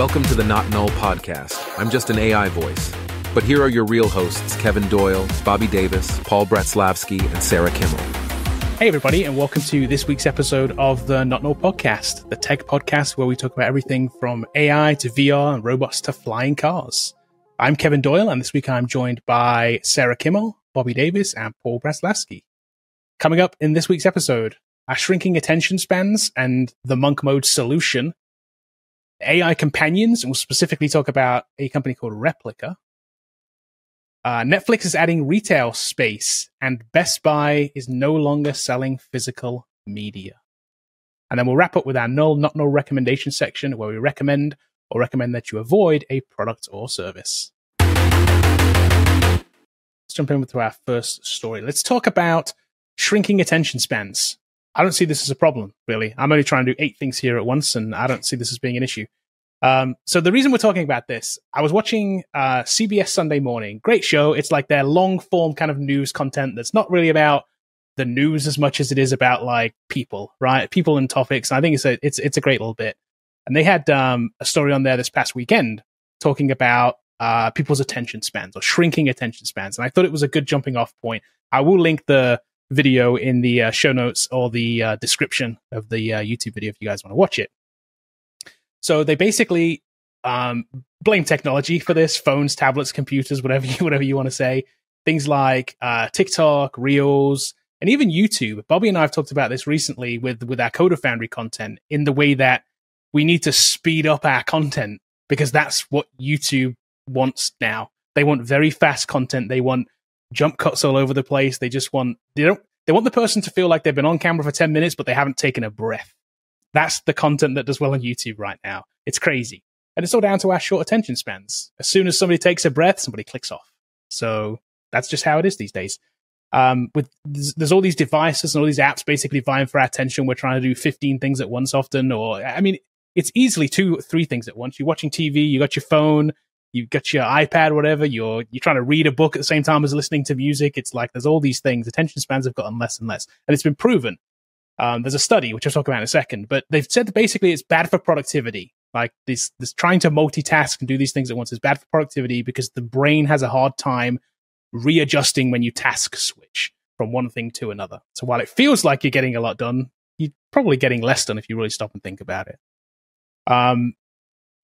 Welcome to the Not Null podcast. I'm just an AI voice. But here are your real hosts Kevin Doyle, Bobby Davis, Paul Bratslavsky, and Sarah Kimmel. Hey, everybody, and welcome to this week's episode of the Not Null podcast, the tech podcast where we talk about everything from AI to VR and robots to flying cars. I'm Kevin Doyle, and this week I'm joined by Sarah Kimmel, Bobby Davis, and Paul Bratslavsky. Coming up in this week's episode, our shrinking attention spans and the monk mode solution, AI companions, we'll specifically talk about a company called Replika. Uh, Netflix is adding retail space, and Best Buy is no longer selling physical media. And then we'll wrap up with our null, not null recommendation section, where we recommend or recommend that you avoid a product or service. Let's jump into our first story. Let's talk about shrinking attention spans. I don't see this as a problem, really. I'm only trying to do eight things here at once, and I don't see this as being an issue. Um, so the reason we're talking about this, I was watching uh, CBS Sunday Morning. Great show. It's like their long form kind of news content that's not really about the news as much as it is about like people, right? People and topics. And I think it's a it's it's a great little bit. And they had um, a story on there this past weekend talking about uh, people's attention spans or shrinking attention spans. And I thought it was a good jumping off point. I will link the video in the uh, show notes or the uh, description of the uh, YouTube video if you guys want to watch it. So they basically um, blame technology for this: phones, tablets, computers, whatever you whatever you want to say. Things like uh, TikTok, Reels, and even YouTube. Bobby and I have talked about this recently with with our Coder Foundry content in the way that we need to speed up our content because that's what YouTube wants now. They want very fast content. They want jump cuts all over the place. They just want they don't they want the person to feel like they've been on camera for 10 minutes but they haven't taken a breath. That's the content that does well on YouTube right now. It's crazy. And it's all down to our short attention spans. As soon as somebody takes a breath, somebody clicks off. So that's just how it is these days. Um, with there's, there's, all these devices and all these apps basically vying for our attention. We're trying to do 15 things at once often, or I mean, it's easily two, three things at once. You're watching TV, you got your phone, you got your iPad, whatever. You're you're trying to read a book at the same time as listening to music. It's like there's all these things. Attention spans have gotten less and less, and it's been proven. Um, there's a study which I'll talk about in a second, but they've said that basically it's bad for productivity. Like this, this trying to multitask and do these things at once is bad for productivity because the brain has a hard time readjusting when you task switch from one thing to another. So while it feels like you're getting a lot done, you're probably getting less done if you really stop and think about it. Um,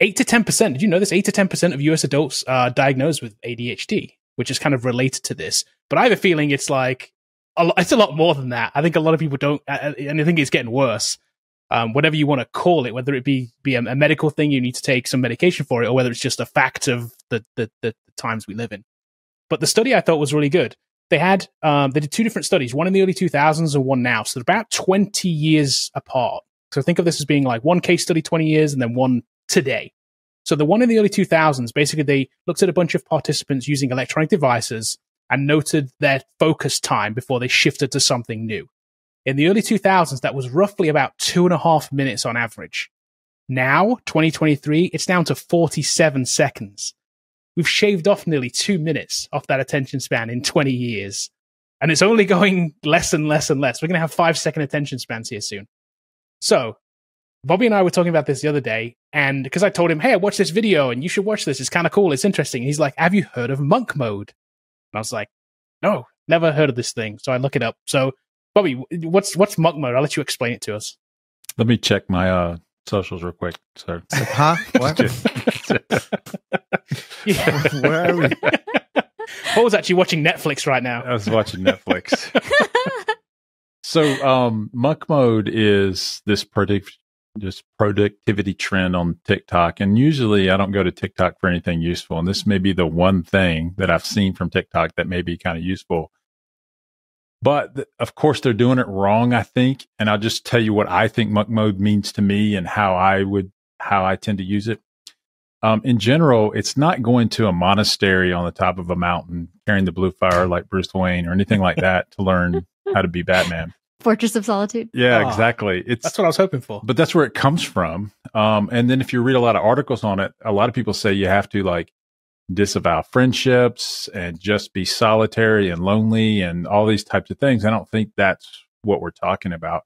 eight to ten percent. Did you know this? Eight to ten percent of U.S. adults are diagnosed with ADHD, which is kind of related to this. But I have a feeling it's like a it's a lot more than that. I think a lot of people don't, and I think it's getting worse. Um, whatever you want to call it, whether it be be a, a, medical thing, you need to take some medication for it, or whether it's just a fact of the, the, the times we live in. But the study I thought was really good. They had um, they did two different studies, one in the early 2000s and one now, so they're about 20 years apart. So think of this as being like one case study 20 years and then one today. So the one in the early 2000s, basically they looked at a bunch of participants using electronic devices and noted their focus time before they shifted to something new. In the early 2000s, that was roughly about two and a half minutes on average. Now, 2023, it's down to 47 seconds. We've shaved off nearly two minutes off that attention span in 20 years. And it's only going less and less and less. We're going to have five second attention spans here soon. So, Bobby and I were talking about this the other day, and because I told him, hey, I watched this video and you should watch this. It's kind of cool. It's interesting. And he's like, have you heard of monk mode? And I was like, no, never heard of this thing. So I look it up. So, Bobby, what's what's monk mode? I'll let you explain it to us. Let me check my uh, socials real quick. So, huh? What? Where are we? Paul's actually watching Netflix right now. I was watching Netflix. so, um, monk mode is this predict just productivity trend on TikTok. And usually I don't go to TikTok for anything useful. And this may be the one thing that I've seen from TikTok that may be kind of useful. But th- of course, they're doing it wrong, I think. And I'll just tell you what I think monk mode means to me and how I would, how I tend to use it. Um, in general, it's not going to a monastery on the top of a mountain carrying the blue fire like Bruce Wayne or anything like that to learn how to be Batman. Fortress of Solitude. Yeah, oh, exactly. It's that's what I was hoping for. But that's where it comes from. Um, and then if you read a lot of articles on it, a lot of people say you have to like disavow friendships and just be solitary and lonely and all these types of things. I don't think that's what we're talking about.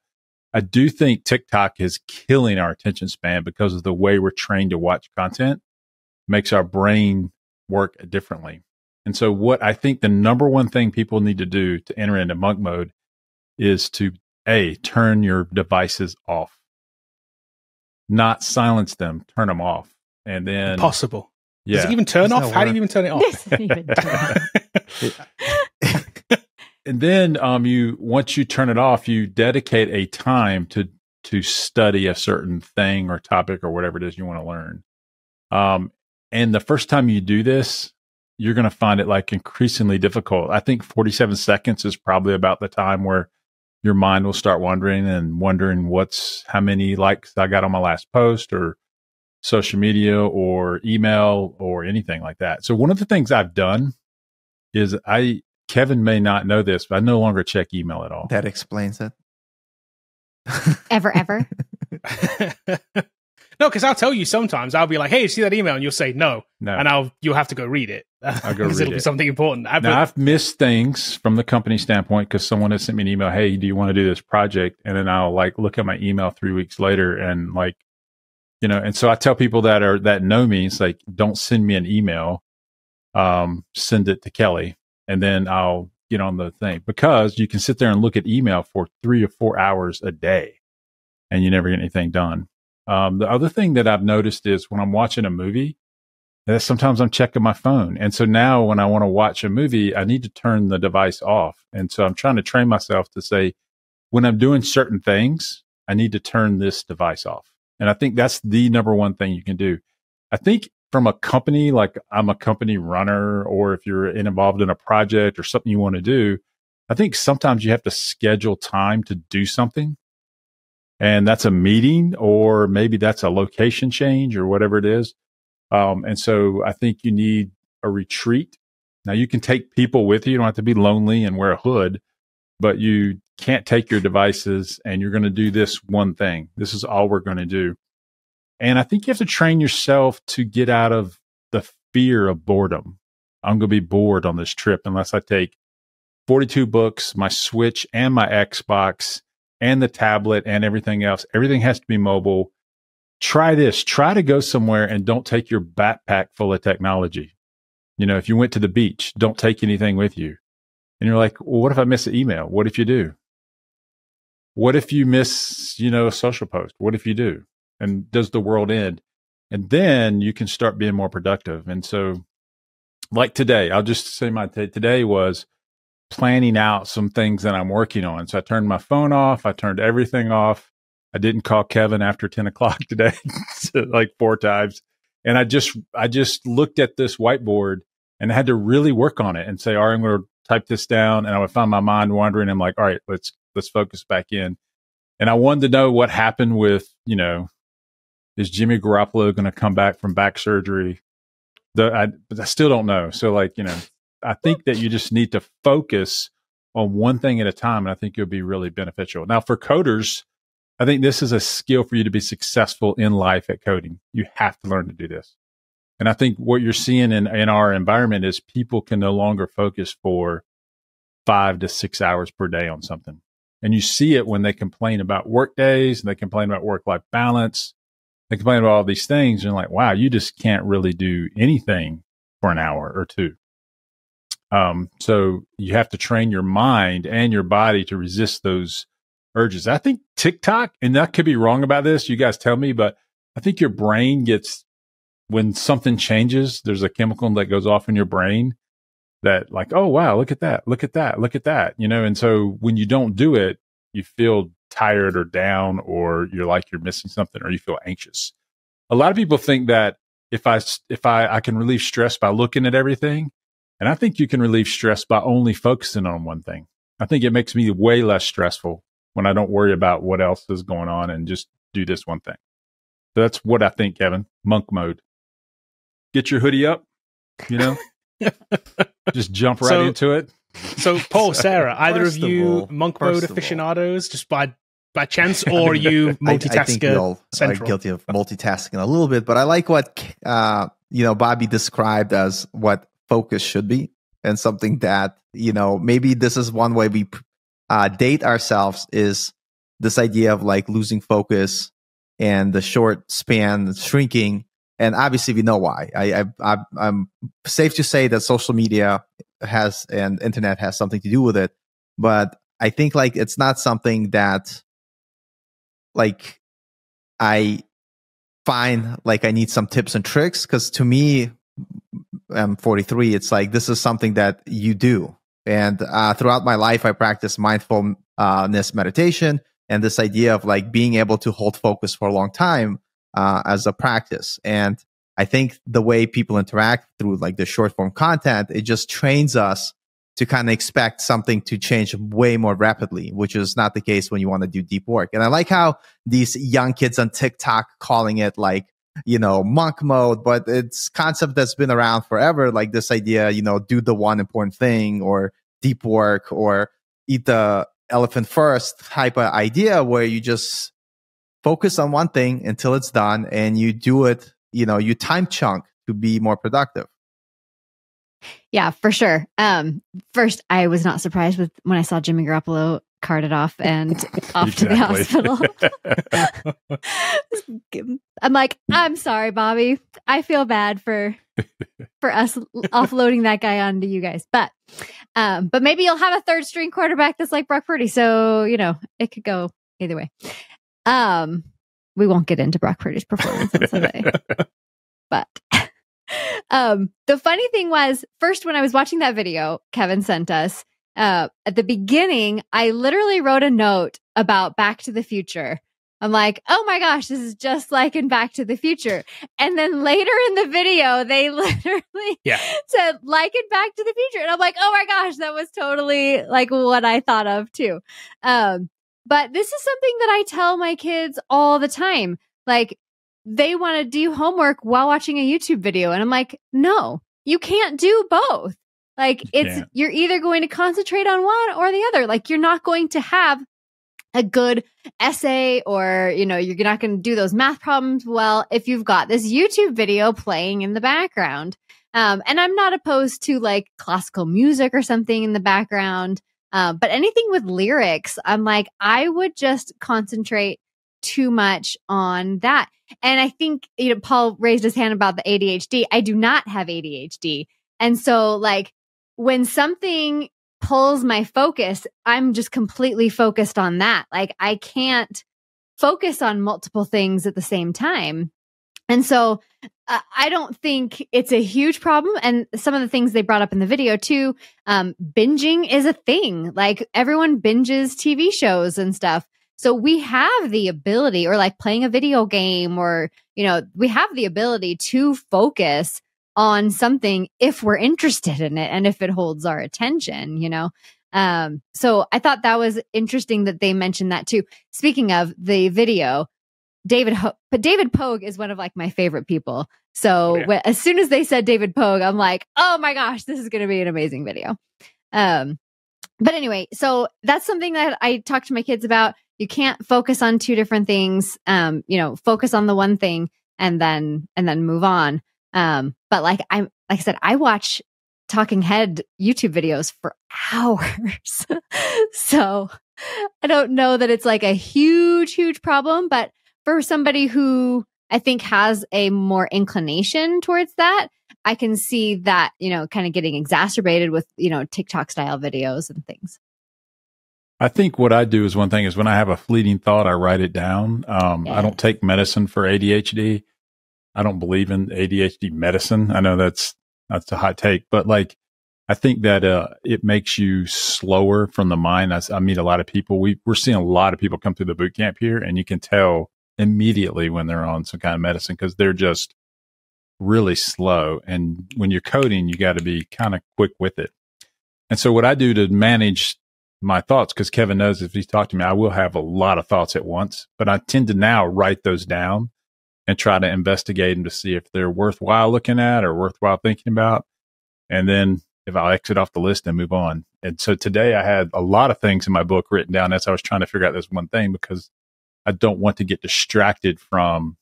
I do think TikTok is killing our attention span because of the way we're trained to watch content makes our brain work differently. And so what I think the number one thing people need to do to enter into monk mode is to a turn your devices off. Not silence them, turn them off. And then possible. Yeah. Does it even turn off? How do you even turn it off? and then um, you once you turn it off, you dedicate a time to to study a certain thing or topic or whatever it is you want to learn. Um, and the first time you do this, you're going to find it like increasingly difficult. I think 47 seconds is probably about the time where your mind will start wondering and wondering what's how many likes I got on my last post or social media or email or anything like that. So one of the things I've done is I Kevin may not know this, but I no longer check email at all. That explains it. ever, ever. no, because I'll tell you sometimes I'll be like, "Hey, you see that email?" and you'll say no, no. and I'll you'll have to go read it. I'll go read it'll it. be something important. I, now, I've missed things from the company standpoint because someone has sent me an email. Hey, do you want to do this project? And then I'll like look at my email three weeks later and like you know and so i tell people that are that know me it's like don't send me an email um send it to kelly and then i'll get on the thing because you can sit there and look at email for three or four hours a day and you never get anything done um the other thing that i've noticed is when i'm watching a movie that sometimes i'm checking my phone and so now when i want to watch a movie i need to turn the device off and so i'm trying to train myself to say when i'm doing certain things i need to turn this device off and I think that's the number one thing you can do. I think from a company, like I'm a company runner, or if you're involved in a project or something you want to do, I think sometimes you have to schedule time to do something. And that's a meeting, or maybe that's a location change or whatever it is. Um, and so I think you need a retreat. Now you can take people with you. You don't have to be lonely and wear a hood, but you can't take your devices and you're going to do this one thing. This is all we're going to do. And I think you have to train yourself to get out of the fear of boredom. I'm going to be bored on this trip unless I take 42 books, my Switch and my Xbox and the tablet and everything else. Everything has to be mobile. Try this. Try to go somewhere and don't take your backpack full of technology. You know, if you went to the beach, don't take anything with you. And you're like, well, what if I miss an email? What if you do? What if you miss, you know, a social post? What if you do? And does the world end? And then you can start being more productive. And so, like today, I'll just say my t- today was planning out some things that I'm working on. So I turned my phone off. I turned everything off. I didn't call Kevin after 10 o'clock today, like four times. And I just, I just looked at this whiteboard and I had to really work on it and say, all right, I'm going to type this down. And I would find my mind wandering. I'm like, all right, let's let's focus back in. And I wanted to know what happened with, you know, is Jimmy Garoppolo going to come back from back surgery? The, I, I still don't know. So, like, you know, I think that you just need to focus on one thing at a time. And I think it'll be really beneficial. Now, for coders, I think this is a skill for you to be successful in life at coding. You have to learn to do this. And I think what you're seeing in, in our environment is people can no longer focus for five to six hours per day on something. And you see it when they complain about work days and they complain about work life balance. They complain about all these things. And like, wow, you just can't really do anything for an hour or two. Um, so you have to train your mind and your body to resist those urges. I think TikTok, and that could be wrong about this. You guys tell me, but I think your brain gets, when something changes, there's a chemical that goes off in your brain that like, oh wow, look at that, look at that, look at that, you know. And so when you don't do it, you feel tired or down, or you're like you're missing something, or you feel anxious. A lot of people think that if I if I I can relieve stress by looking at everything, and I think you can relieve stress by only focusing on one thing. I think it makes me way less stressful when I don't worry about what else is going on and just do this one thing. So that's what I think, Kevin. Monk mode. Get your hoodie up, you know. just jump right so, into it. So, Paul, Sarah, either of you all, monk mode aficionados, just by by chance, or you multitasker? I, I think we all central? are guilty of multitasking a little bit, but I like what uh, you know Bobby described as what focus should be, and something that you know maybe this is one way we uh, date ourselves is this idea of like losing focus and the short span shrinking. And obviously, we know why. I, I, I, am safe to say that social media has and internet has something to do with it. But I think like it's not something that like I find like I need some tips and tricks because to me, I'm 43. It's like this is something that you do. And uh, throughout my life, I practice mindfulness meditation and this idea of like being able to hold focus for a long time uh, as a practice. And I think the way people interact through like the short form content, it just trains us to kind of expect something to change way more rapidly, which is not the case when you want to do deep work. And I like how these young kids on TikTok calling it like, you know, monk mode, but it's concept that's been around forever. Like this idea, you know, do the one important thing or deep work or eat the elephant first type of idea where you just focus on one thing until it's done and you do it, you know, you time chunk to be more productive. Yeah, for sure. Um, first, I was not surprised with when I saw Jimmy Garoppolo carted off and off to the hospital. I'm like, I'm sorry, Bobby. I feel bad for for us offloading that guy onto you guys. But um, but maybe you'll have a third string quarterback that's like Brock Purdy. So, you know, it could go either way. Um, we won't get into Brock Purdy's performance on Sunday. but um, the funny thing was, first when I was watching that video Kevin sent us, uh, at the beginning, I literally wrote a note about Back to the Future. I'm like, oh my gosh, this is just like in Back to the Future. And then later in the video, they literally yeah. said, like in Back to the Future. And I'm like, oh my gosh, that was totally like what I thought of too. Um, but this is something that I tell my kids all the time. Like, they want to do homework while watching a YouTube video. And I'm like, no, you can't do both. Like it's, you're either going to concentrate on one or the other. Like you're not going to have a good essay or, you know, you're not going to do those math problems well if you've got this YouTube video playing in the background. Um, and I'm not opposed to like classical music or something in the background. Uh, but anything with lyrics, I'm like, I would just concentrate too much on that. And I think, you know, Paul raised his hand about the ADHD. I do not have ADHD. And so, like, when something pulls my focus, I'm just completely focused on that. Like, I can't focus on multiple things at the same time. And so, uh, I don't think it's a huge problem. And some of the things they brought up in the video too, um, binging is a thing. Like, everyone binges TV shows and stuff. So we have the ability, or like playing a video game, or, you know, we have the ability to focus on something if we're interested in it and if it holds our attention, you know? Um, so I thought that was interesting that they mentioned that too. Speaking of the video, David, Ho- but David Pogue is one of like my favorite people. So oh, yeah. when, as soon as they said David Pogue, I'm like, oh my gosh, this is going to be an amazing video. Um, but anyway, so that's something that I talk to my kids about you can't focus on two different things. Um, you know, focus on the one thing and then and then move on. Um, but like I'm like I said, I watch talking head YouTube videos for hours. so I don't know that it's like a huge, huge problem, but for somebody who I think has a more inclination towards that, I can see that, you know, kind of getting exacerbated with, you know, TikTok style videos and things. I think what I do is one thing is when I have a fleeting thought, I write it down. Um, yeah. I don't take medicine for ADHD. I don't believe in ADHD medicine. I know that's that's a hot take, but like I think that uh, it makes you slower from the mind. I, I meet a lot of people. We we're seeing a lot of people come through the boot camp here, and you can tell immediately when they're on some kind of medicine because they're just really slow. And when you're coding, you got to be kind of quick with it. And so what I do to manage my thoughts because Kevin knows if he's talked to me, I will have a lot of thoughts at once, but I tend to now write those down and try to investigate them to see if they're worthwhile looking at or worthwhile thinking about. And then if I'll exit off the list and move on. And so today I had a lot of things in my book written down as I was trying to figure out this one thing because I don't want to get distracted from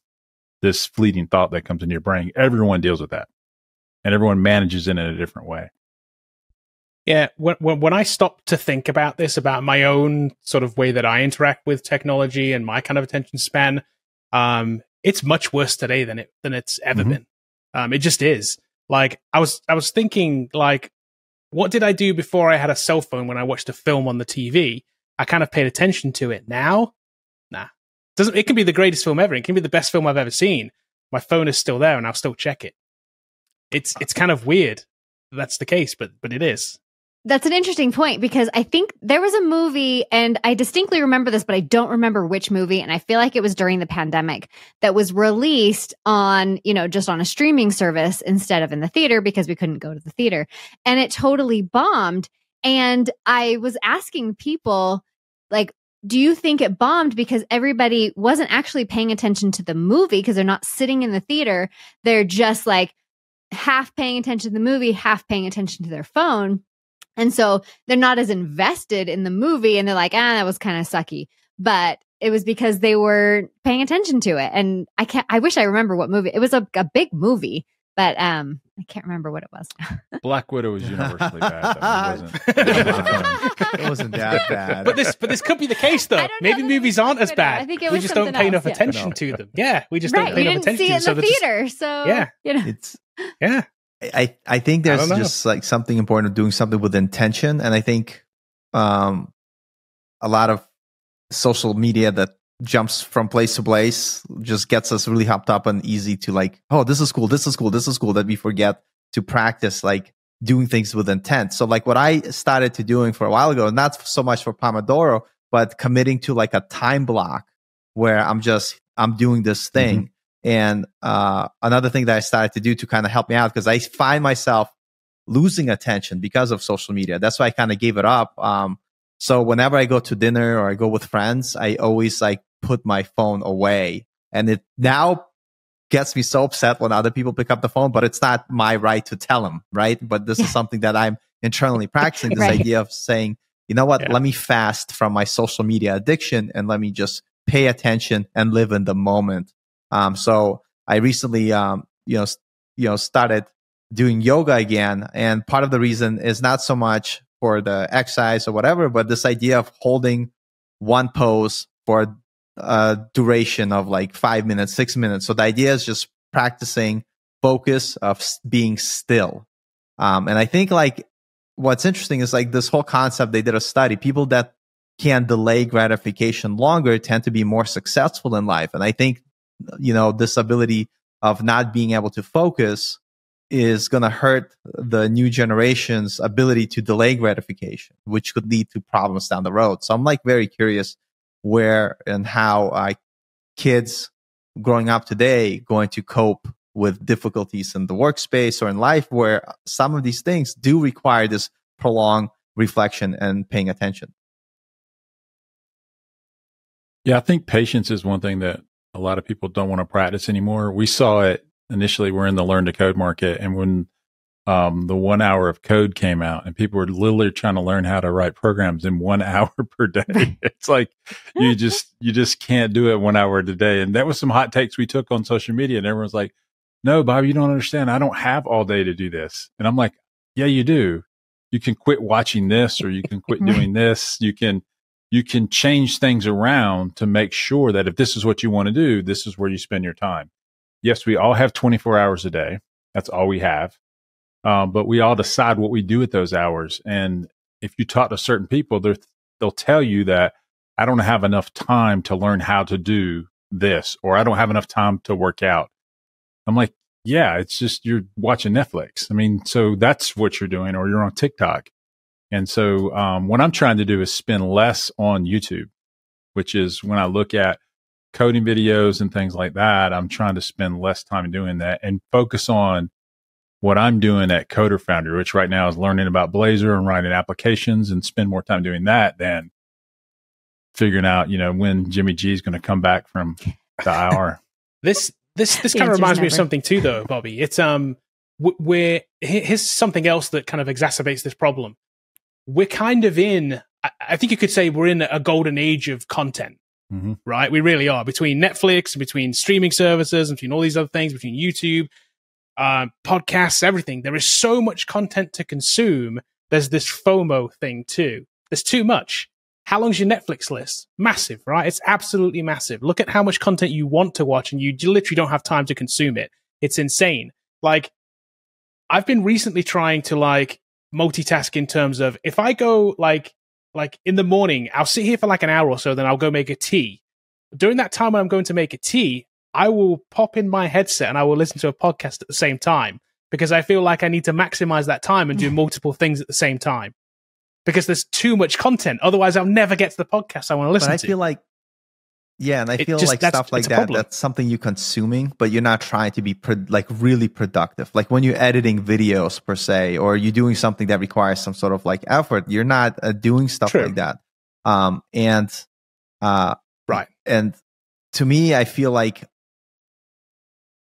this fleeting thought that comes in your brain. Everyone deals with that and everyone manages it in a different way. Yeah, when, when when I stop to think about this, about my own sort of way that I interact with technology and my kind of attention span, um, it's much worse today than it than it's ever Mhm. been. Um, it just is. Like I was I was thinking, like, what did I do before I had a cell phone when I watched a film on the TV? I kind of paid attention to it. Now, nah, doesn't. It can be the greatest film ever. It can be the best film I've ever seen. My phone is still there, and I'll still check it. It's it's kind of weird. That's the case, but but it is. That's an interesting point because I think there was a movie, and I distinctly remember this, but I don't remember which movie. And I feel like it was during the pandemic that was released on, you know, just on a streaming service instead of in the theater because we couldn't go to the theater. And it totally bombed. And I was asking people, like, do you think it bombed because everybody wasn't actually paying attention to the movie because they're not sitting in the theater? They're just like half paying attention to the movie, half paying attention to their phone. And so they're not as invested in the movie and they're like, ah, that was kind of sucky. But it was because they were paying attention to it. And I can't, I wish I remember what movie. It was a, a big movie, but um, I can't remember what it was. Black Widow was universally bad. Though. It wasn't. it wasn't. It wasn't that bad. But this but this could be the case though. I don't know Maybe movies aren't as bad. I think it we was just don't something pay enough yeah. attention No. to them. Yeah, we just right. don't pay You enough didn't attention see it in so the they're just- theater. So, Yeah. you know, it's yeah. I I think there's don't just like something important of doing something with intention, and I think um a lot of social media that jumps from place to place just gets us really hopped up and easy to like, oh, this is cool, this is cool, this is cool, that we forget to practice like doing things with intent. So like what I started to doing for a while ago, and not so much for Pomodoro, but committing to like a time block where I'm just I'm doing this thing. And uh, another thing that I started to do to kind of help me out because I find myself losing attention because of social media. That's why I kind of gave it up. Um, so whenever I go to dinner or I go with friends, I always like put my phone away, and it now gets me so upset when other people pick up the phone. But it's not my right to tell them, right? But this is something that I'm internally practicing. This Right. idea of saying, you know what? Yeah. Let me fast from my social media addiction and let me just pay attention and live in the moment. Um, so I recently, um, you know, you know, started doing yoga again, and part of the reason is not so much for the exercise or whatever, but this idea of holding one pose for a duration of like five minutes, six minutes. So the idea is just practicing focus of being still. Um, and I think like what's interesting is like this whole concept. They did a study. People that can delay gratification longer tend to be more successful in life. And I think you know this ability of not being able to focus is going to hurt the new generation's ability to delay gratification which could lead to problems down the road. So i'm like very curious where and how uh, kids growing up today going to cope with difficulties in the workspace or in life where some of these things do require this prolonged reflection and paying attention. Yeah, I think patience is one thing that a lot of people don't want to practice anymore. We saw it initially. We're in the learn to code market, and when um, the one hour of code came out, and people were literally trying to learn how to write programs in one hour per day. it's like you just you just can't do it one hour a day. And that was some hot takes we took on social media, and everyone's like, "No, Bob, you don't understand. I don't have all day to do this." And I'm like, "Yeah, you do. You can quit watching this, or you can quit doing this. You can." You can change things around to make sure that if this is what you want to do, this is where you spend your time. Yes, we all have 24 hours a day. That's all we have. Um, but we all decide what we do with those hours. And if you talk to certain people, they'll tell you that I don't have enough time to learn how to do this, or I don't have enough time to work out. I'm like, yeah, it's just you're watching Netflix. I mean, so that's what you're doing, or you're on TikTok. And so, um, what I'm trying to do is spend less on YouTube, which is when I look at coding videos and things like that, I'm trying to spend less time doing that and focus on what I'm doing at Coder Foundry, which right now is learning about Blazor and writing applications and spend more time doing that than figuring out, you know, when Jimmy G is going to come back from the IR. This this this kind of answer's reminds me of something too, though, Bobby. It's um, w- we're here's something else that kind of exacerbates this problem. We're kind of in. I, think you could say we're in a golden age of content, Mhm. right? We really are between Netflix, between streaming services, and between all these other things, between YouTube, uh, podcasts, everything. There is so much content to consume there's this FOMO thing too. There's too much. How long's your Netflix list? Massive, right? It's absolutely massive. Look at how much content you want to watch and you literally don't have time to consume it. It's insane. Like, I've been recently trying to like multitask in terms of if I go like, like in the morning, I'll sit here for like an hour or so, then I'll go make a tea. During that time when I'm going to make a tea, I will pop in my headset and I will listen to a podcast at the same time because I feel like I need to maximize that time and do multiple things at the same time because there's too much content. Otherwise, I'll never get to the podcast I want to listen but I to. feel like, yeah, and I It feel just- like stuff like that. That's something you're consuming, but you're not trying to be pro- like really productive. Like when you're editing videos per se, or you're doing something that requires some sort of like effort, you're not uh, doing stuff True. like that. Um, and uh, Right. and to me, I feel like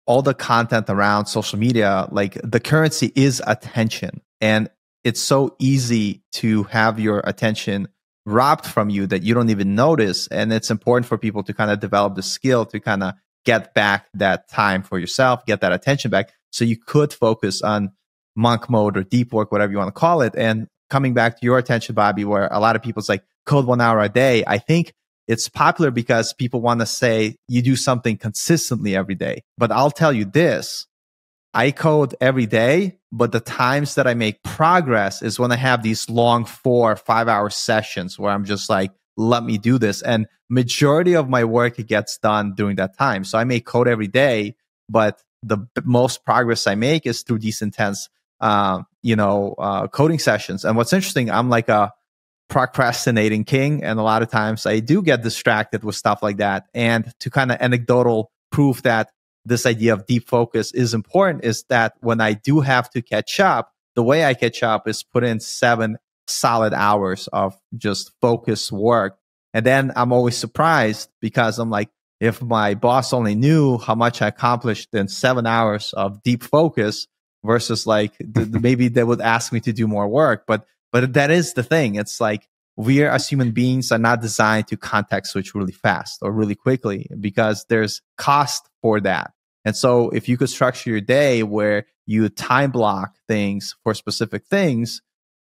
all the content around social media, like the currency is attention. And it's so easy to have your attention robbed from you that you don't even notice. And it's important for people to kind of develop the skill to kind of get back that time for yourself, get that attention back. So you could focus on monk mode or deep work, whatever you want to call it. And coming back to your attention, Bobby, where a lot of people's like code one hour a day. I think it's popular because people want to say you do something consistently every day. But I'll tell you this I code every day, but the times that I make progress is when I have these long four, five hour sessions where I'm just like, let me do this. And majority of my work gets done during that time. So I make code every day, but the most progress I make is through these intense, uh, you know, uh, coding sessions. And what's interesting, I'm like a procrastinating king. And a lot of times I do get distracted with stuff like that. And to kind of anecdotal proof that this idea of deep focus is important is that when I do have to catch up, the way I catch up is put in seven solid hours of just focused work. And then I'm always surprised because I'm like, if my boss only knew how much I accomplished in seven hours of deep focus versus like th- maybe they would ask me to do more work. But but that is the thing. It's like we are as human beings are not designed to context switch really fast or really quickly because there's cost for that. And so if you could structure your day where you time block things for specific things,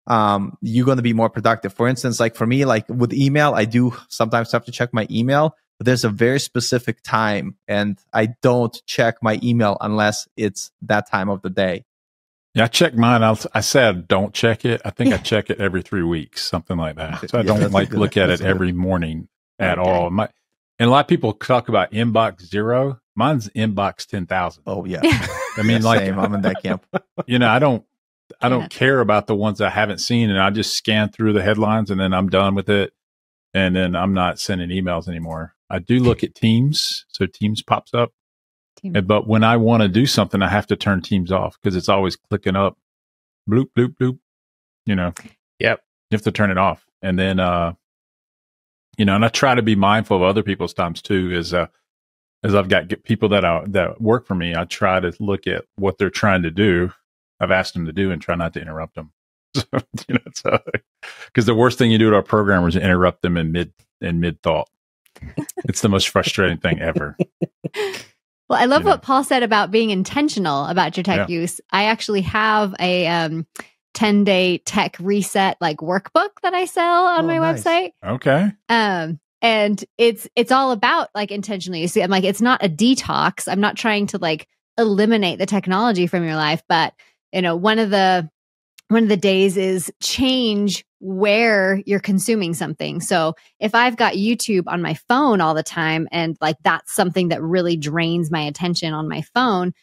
um, you're going to be more productive. For instance, like for me, like with email, I do sometimes have to check my email, but there's a very specific time and I don't check my email unless it's that time of the day. Yeah, I check mine. I'll, I said don't check it. I think I check it every three weeks, something like that. So I Yeah, don't like look at it every morning at Okay. all. My, and a lot of people talk about inbox zero. Mine's inbox ten thousand. Oh yeah. I mean, Yeah, like same. I'm in that camp. you know, I don't, I don't Yeah. care about the ones I haven't seen, and I just scan through the headlines, and then I'm done with it, and then I'm not sending emails anymore. I do look at Teams, so Teams pops up, Team. but when I want to do something, I have to turn Teams off because it's always clicking up, bloop bloop bloop. You know, Yep. you have to turn it off, and then, uh, you know, and I try to be mindful of other people's times too. As uh, as I've got people that I, that work for me, I try to look at what they're trying to do. I've asked them to do and try not to interrupt them. So, you know, so because the worst thing you do to our programmers is interrupt them in mid in mid thought. it's the most frustrating thing ever. Well, I love You know. what Paul said about being intentional about your tech use. I actually have a um, 10 day tech reset like workbook that I sell on Oh, my nice. website. Okay. Um, and it's it's all about like intentionally. You see, I'm like, it's not a detox. I'm not trying to like eliminate the technology from your life, but you know, one of the one of the days is change where you're consuming something. So if I've got YouTube on my phone all the time and like that's something that really drains my attention on my phone,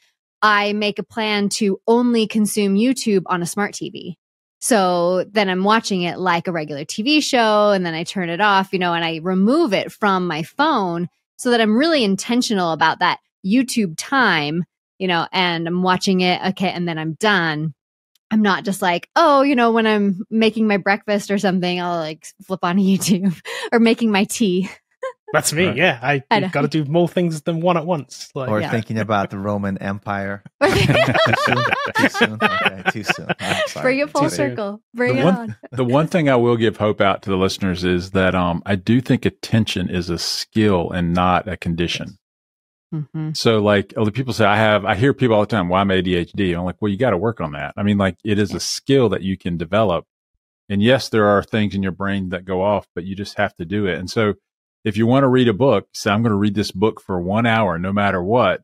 I make a plan to only consume YouTube on a smart TV. So then I'm watching it like a regular TV show and then I turn it off, you know, and I remove it from my phone so that I'm really intentional about that YouTube time, you know, and I'm watching it. Okay. And then I'm done. I'm not just like, oh, you know, when I'm making my breakfast or something, I'll like flip on YouTube or making my tea. That's me. Right. Yeah, I, I got to do more things than one at once. Like, Or Yeah. thinking about the Roman Empire. too soon? Too soon? Okay, too soon. I'm. Bring it full Too soon. circle. Bring The it one- on. the one thing I will give hope out to the listeners is that um, I do think attention is a skill and not a condition. hmm So like other people say, I have, I hear people all the time, well, I'm ADHD. I'm like, well, you got to work on that. I mean, like it is a skill that you can develop. And yes, there are things in your brain that go off, but you just have to do it. And so if you want to read a book, say, I'm going to read this book for one hour, no matter what,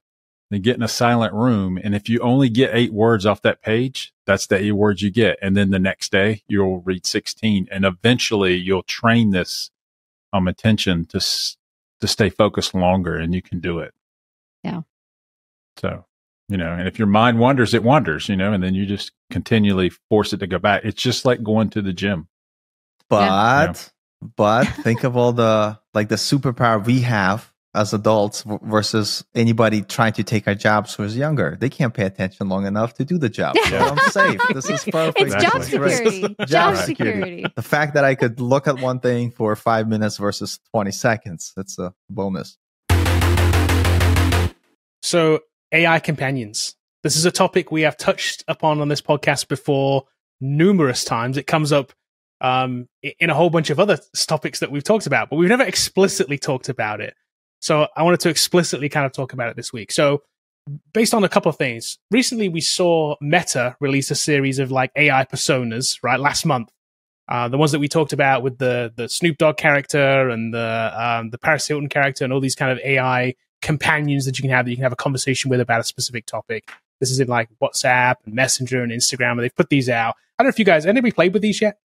then get in a silent room. And if you only get eight words off that page, that's the eight words you get. And then the next day you'll read 16 and eventually you'll train this um, attention to, to stay focused longer and you can do it. Yeah. So, you know, and if your mind wanders, it wanders, you know, and then you just continually force it to go back. It's just like going to the gym. But but think of all the like the superpower we have as adults v- versus anybody trying to take our jobs who's younger. They can't pay attention long enough to do the job. So I'm safe. This is perfect. It's job security. Job job security. security. The fact that I could look at one thing for five minutes versus 20 seconds, that's a bonus. So, AI companions. This is a topic we have touched upon on this podcast before numerous times. It comes up um, in a whole bunch of other topics that we've talked about, but we've never explicitly talked about it. So, I wanted to explicitly kind of talk about it this week. So, based on a couple of things, recently we saw Meta release a series of like AI personas, right? Last month. Uh, the ones that we talked about with the the Snoop Dogg character and the um, the Paris Hilton character and all these kind of AI companions that you can have that you can have a conversation with about a specific topic. This is in like WhatsApp and Messenger and Instagram, and they've put these out. I don't know if you guys anybody played with these yet.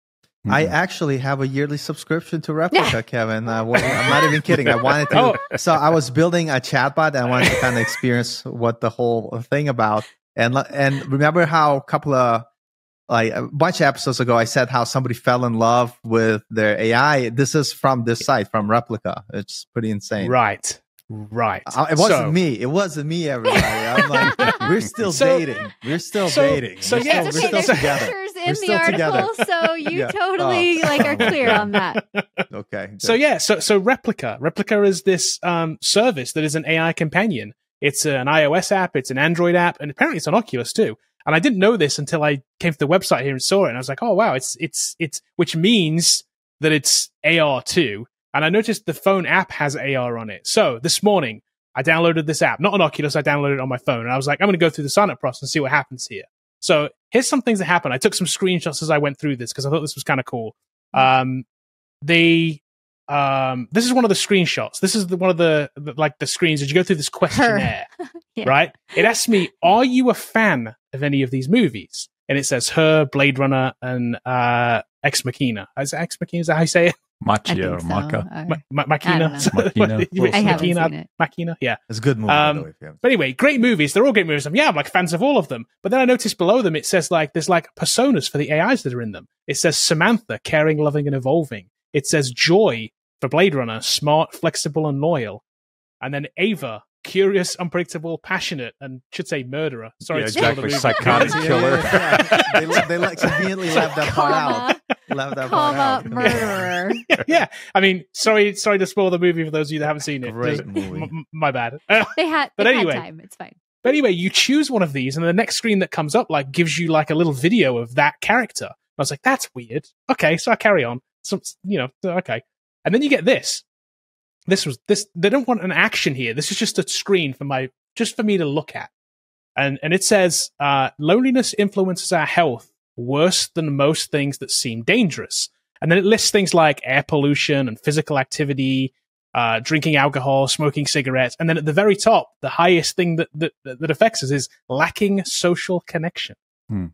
I Mhm. actually have a yearly subscription to Replika, Kevin. Uh, well, I'm not even kidding. I wanted to. Oh. So I was building a chatbot and I wanted to kind of experience what the whole thing about. And and remember how a couple of like a bunch of episodes ago I said how somebody fell in love with their AI. This is from this site from Replika. It's pretty insane. Right, right. Uh, it wasn't So- me. It wasn't me. Everybody. I'm like, we're still So- dating. We're still so- dating. so we're yeah, still, It's we're still together. pictures We're in still the together. so you Yeah. totally Oh. like are clear on that. Okay. good. So yeah, so so Replika, Replika is this um, service that is an AI companion. It's an iOS app, it's an Android app, and apparently it's on Oculus too. And I didn't know this until I came to the website here and saw it, and I was like, oh wow, it's it's it's which means that it's AR too. And I noticed the phone app has AR on it. So this morning I downloaded this app, not on Oculus, I downloaded it on my phone, and I was like, I'm going to go through the sign up process and see what happens here. So here's some things that happened. I took some screenshots as I went through this because I thought this was kind of cool. Um, they um this is one of the screenshots this is the, one of the, the like the screens as you go through this questionnaire Yeah. right it asks me are you a fan of any of these movies and it says her blade runner and uh ex machina is it ex machina is that how you say it Machio, think so. Maca. Or- Ma- Ma- I machina don't know. What- I haven't machina machina yeah It's a good movie. Um, the way, if you haven't but anyway, great movies. They're all great movies. I'm, yeah, I'm like fans of all of them. But then I noticed below them it says like there's like personas for the AIs that are in them. It says Samantha, caring, loving, and evolving. It says Joi for Blade Runner, smart, flexible, and loyal. And then Ava, curious, unpredictable, passionate, and should say murderer. Sorry, Yeah, to spoil the exactly. Psychotic Yeah, yeah, killer. yeah, yeah. they, le- they like conveniently left that part out. Comma, Left that part comma, out. murderer. yeah, I mean, sorry, sorry to spoil the movie for those of you that haven't seen it. Great Just- movie. m- m- my bad. They had, But they anyway. had time. It's fine. But anyway, you choose one of these, and the next screen that comes up like gives you like a little video of that character. I was like, that's weird. Okay, so I carry on. So you know, okay, and then you get this. This was this. They don't want an action here. This is just a screen for my just for me to look at, and and it says uh, loneliness influences our health worse than most things that seem dangerous. And then it lists things like air pollution and physical activity, uh, drinking alcohol, smoking cigarettes, and then at the very top, the highest thing that that, that affects us is lacking social connection. Hmm.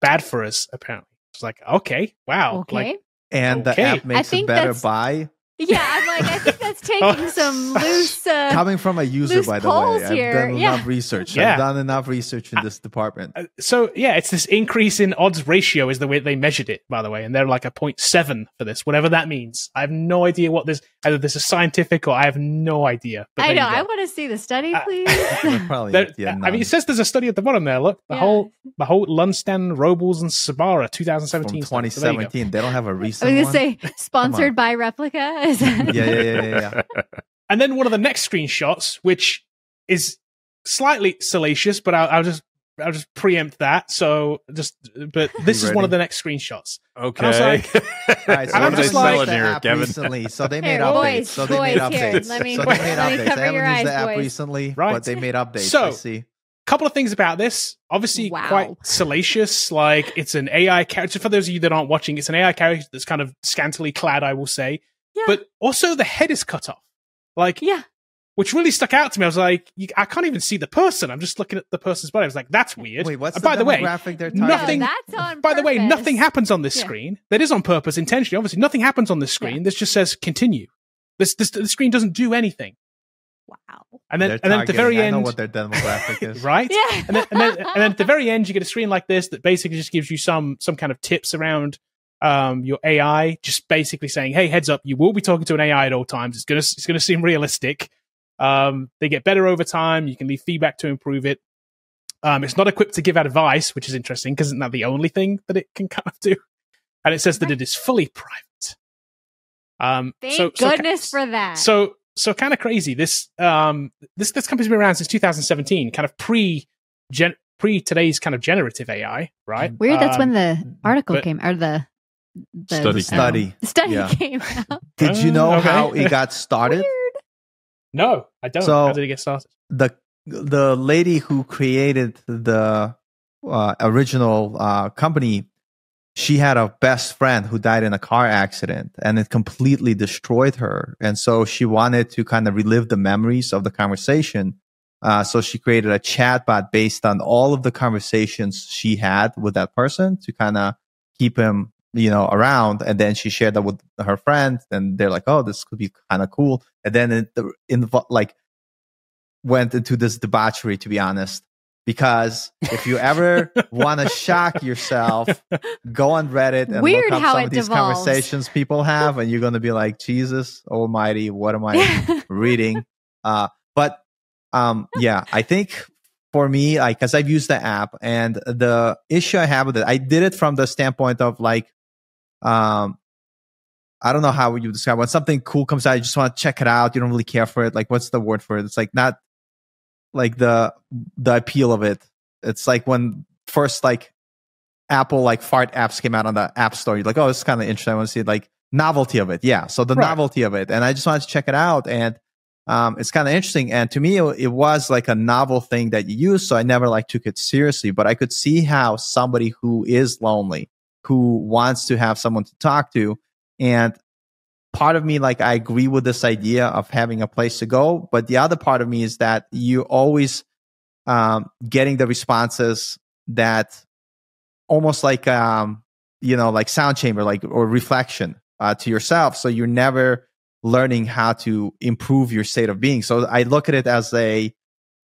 Bad for us, apparently. It's like okay, wow, Okay. like And the app makes it better that's- by yeah, I'm like, I think that's taking some loose. Uh, coming from a user, by the way. I've here, done yeah. enough research. Yeah. I've done enough research in this department. Uh, so yeah, it's this increase in odds ratio is the way they measured it, by the way, and they're like a 0.7 for this, whatever that means. I have no idea what this either this is scientific or I have no idea. But I know. I want to see the study, Uh, please. They're probably There- yeah, I mean, it says there's a study at the bottom there. Look, the Yeah. whole the whole Lunstad, Robles, and Sbarra from 2017. So there you go. 2017. they don't have a recent I was gonna one. say sponsored by Replika. Is that- yeah, yeah, yeah, yeah, yeah. And then one of the next screenshots, which is slightly salacious, but I'll, I'll just I'll just preempt that. So just, but this is one of the next screenshots. Okay. was like- All right, so And I'm just used like- the here, app Kevin. recently, so they made Here, updates. boys, so they made boys, here, updates. let me- so they made updates. cover I haven't your used the app boys. recently, Right. but they made updates. So- I see. couple of things about this. Obviously, Wow. quite salacious. Like it's an AI character. For those of you that aren't watching, it's an AI character that's kind of scantily clad, I will say. Yeah. But also the head is cut off. Like, Yeah. which really stuck out to me. I was like, you, I can't even see the person. I'm just looking at the person's body. I was like, that's weird. Wait, what's And the by the way, demographic they're No, nothing- targeting? that's on by the way, nothing happens on this Yeah. screen. That is on purpose, intentionally. Obviously, nothing happens on this screen. This just says continue. This, this the screen doesn't do anything. Wow. And then, and then at the targeting. very I know end, what their demographic is. right? Yeah. and then, and then and then at the very end you get a screen like this that basically just gives you some some kind of tips around um your AI just basically saying hey heads up you will be talking to an AI at all times it's going to it's going to seem realistic um they get better over time you can leave feedback to improve it um it's not equipped to give advice which is interesting because isn't that the only thing that it can kind of do and it says that it is fully private um Thank so, so goodness for that. so so kind of crazy. This um this this company's been around since 2017, kind of pre gen pre today's kind of generative AI, right? Weird. That's Um, when the article but- came, or the the Study Study. the study Yeah. came out. Did you know Uh, okay. how it got started? Weird. No, I don't. So- How did it get started? the the lady who created the uh, original uh, company she had a best friend who died in a car accident and it completely destroyed her and so she wanted to kind of relive the memories of the conversation uh, so she created a chatbot based on all of the conversations she had with that person to kind of keep him you know around and then she shared that with her friends, and they're like oh this could be kind of cool and then it invo- like went into this debauchery to be honest because if you ever want to shock yourself go on reddit and Weird look up some of these devolves. conversations people have and you're going to be like jesus almighty what am i reading uh but um yeah i think for me like because i've used the app and the issue i have with it i did it from the standpoint of like um I don't know how you describe when something cool comes out, you just want to check it out. You don't really care for it. Like, what's the word for it? It's like not like the the appeal of it. It's like when first like Apple like fart apps came out on the App Store. You're like, oh, it's kind of interesting. I want to see like novelty of it. Yeah, so the Right. novelty of it, and I just wanted to check it out, and um, it's kind of interesting. And to me, it, it was like a novel thing that you use, so I never like took it seriously. But I could see how somebody who is lonely, who wants to have someone to talk to, and part of me like i agree with this idea of having a place to go but the other part of me is that you always um, getting the responses that almost like um, you know like sound chamber like or reflection uh, to yourself. So you're never learning how to improve your state of being. So i look at it as a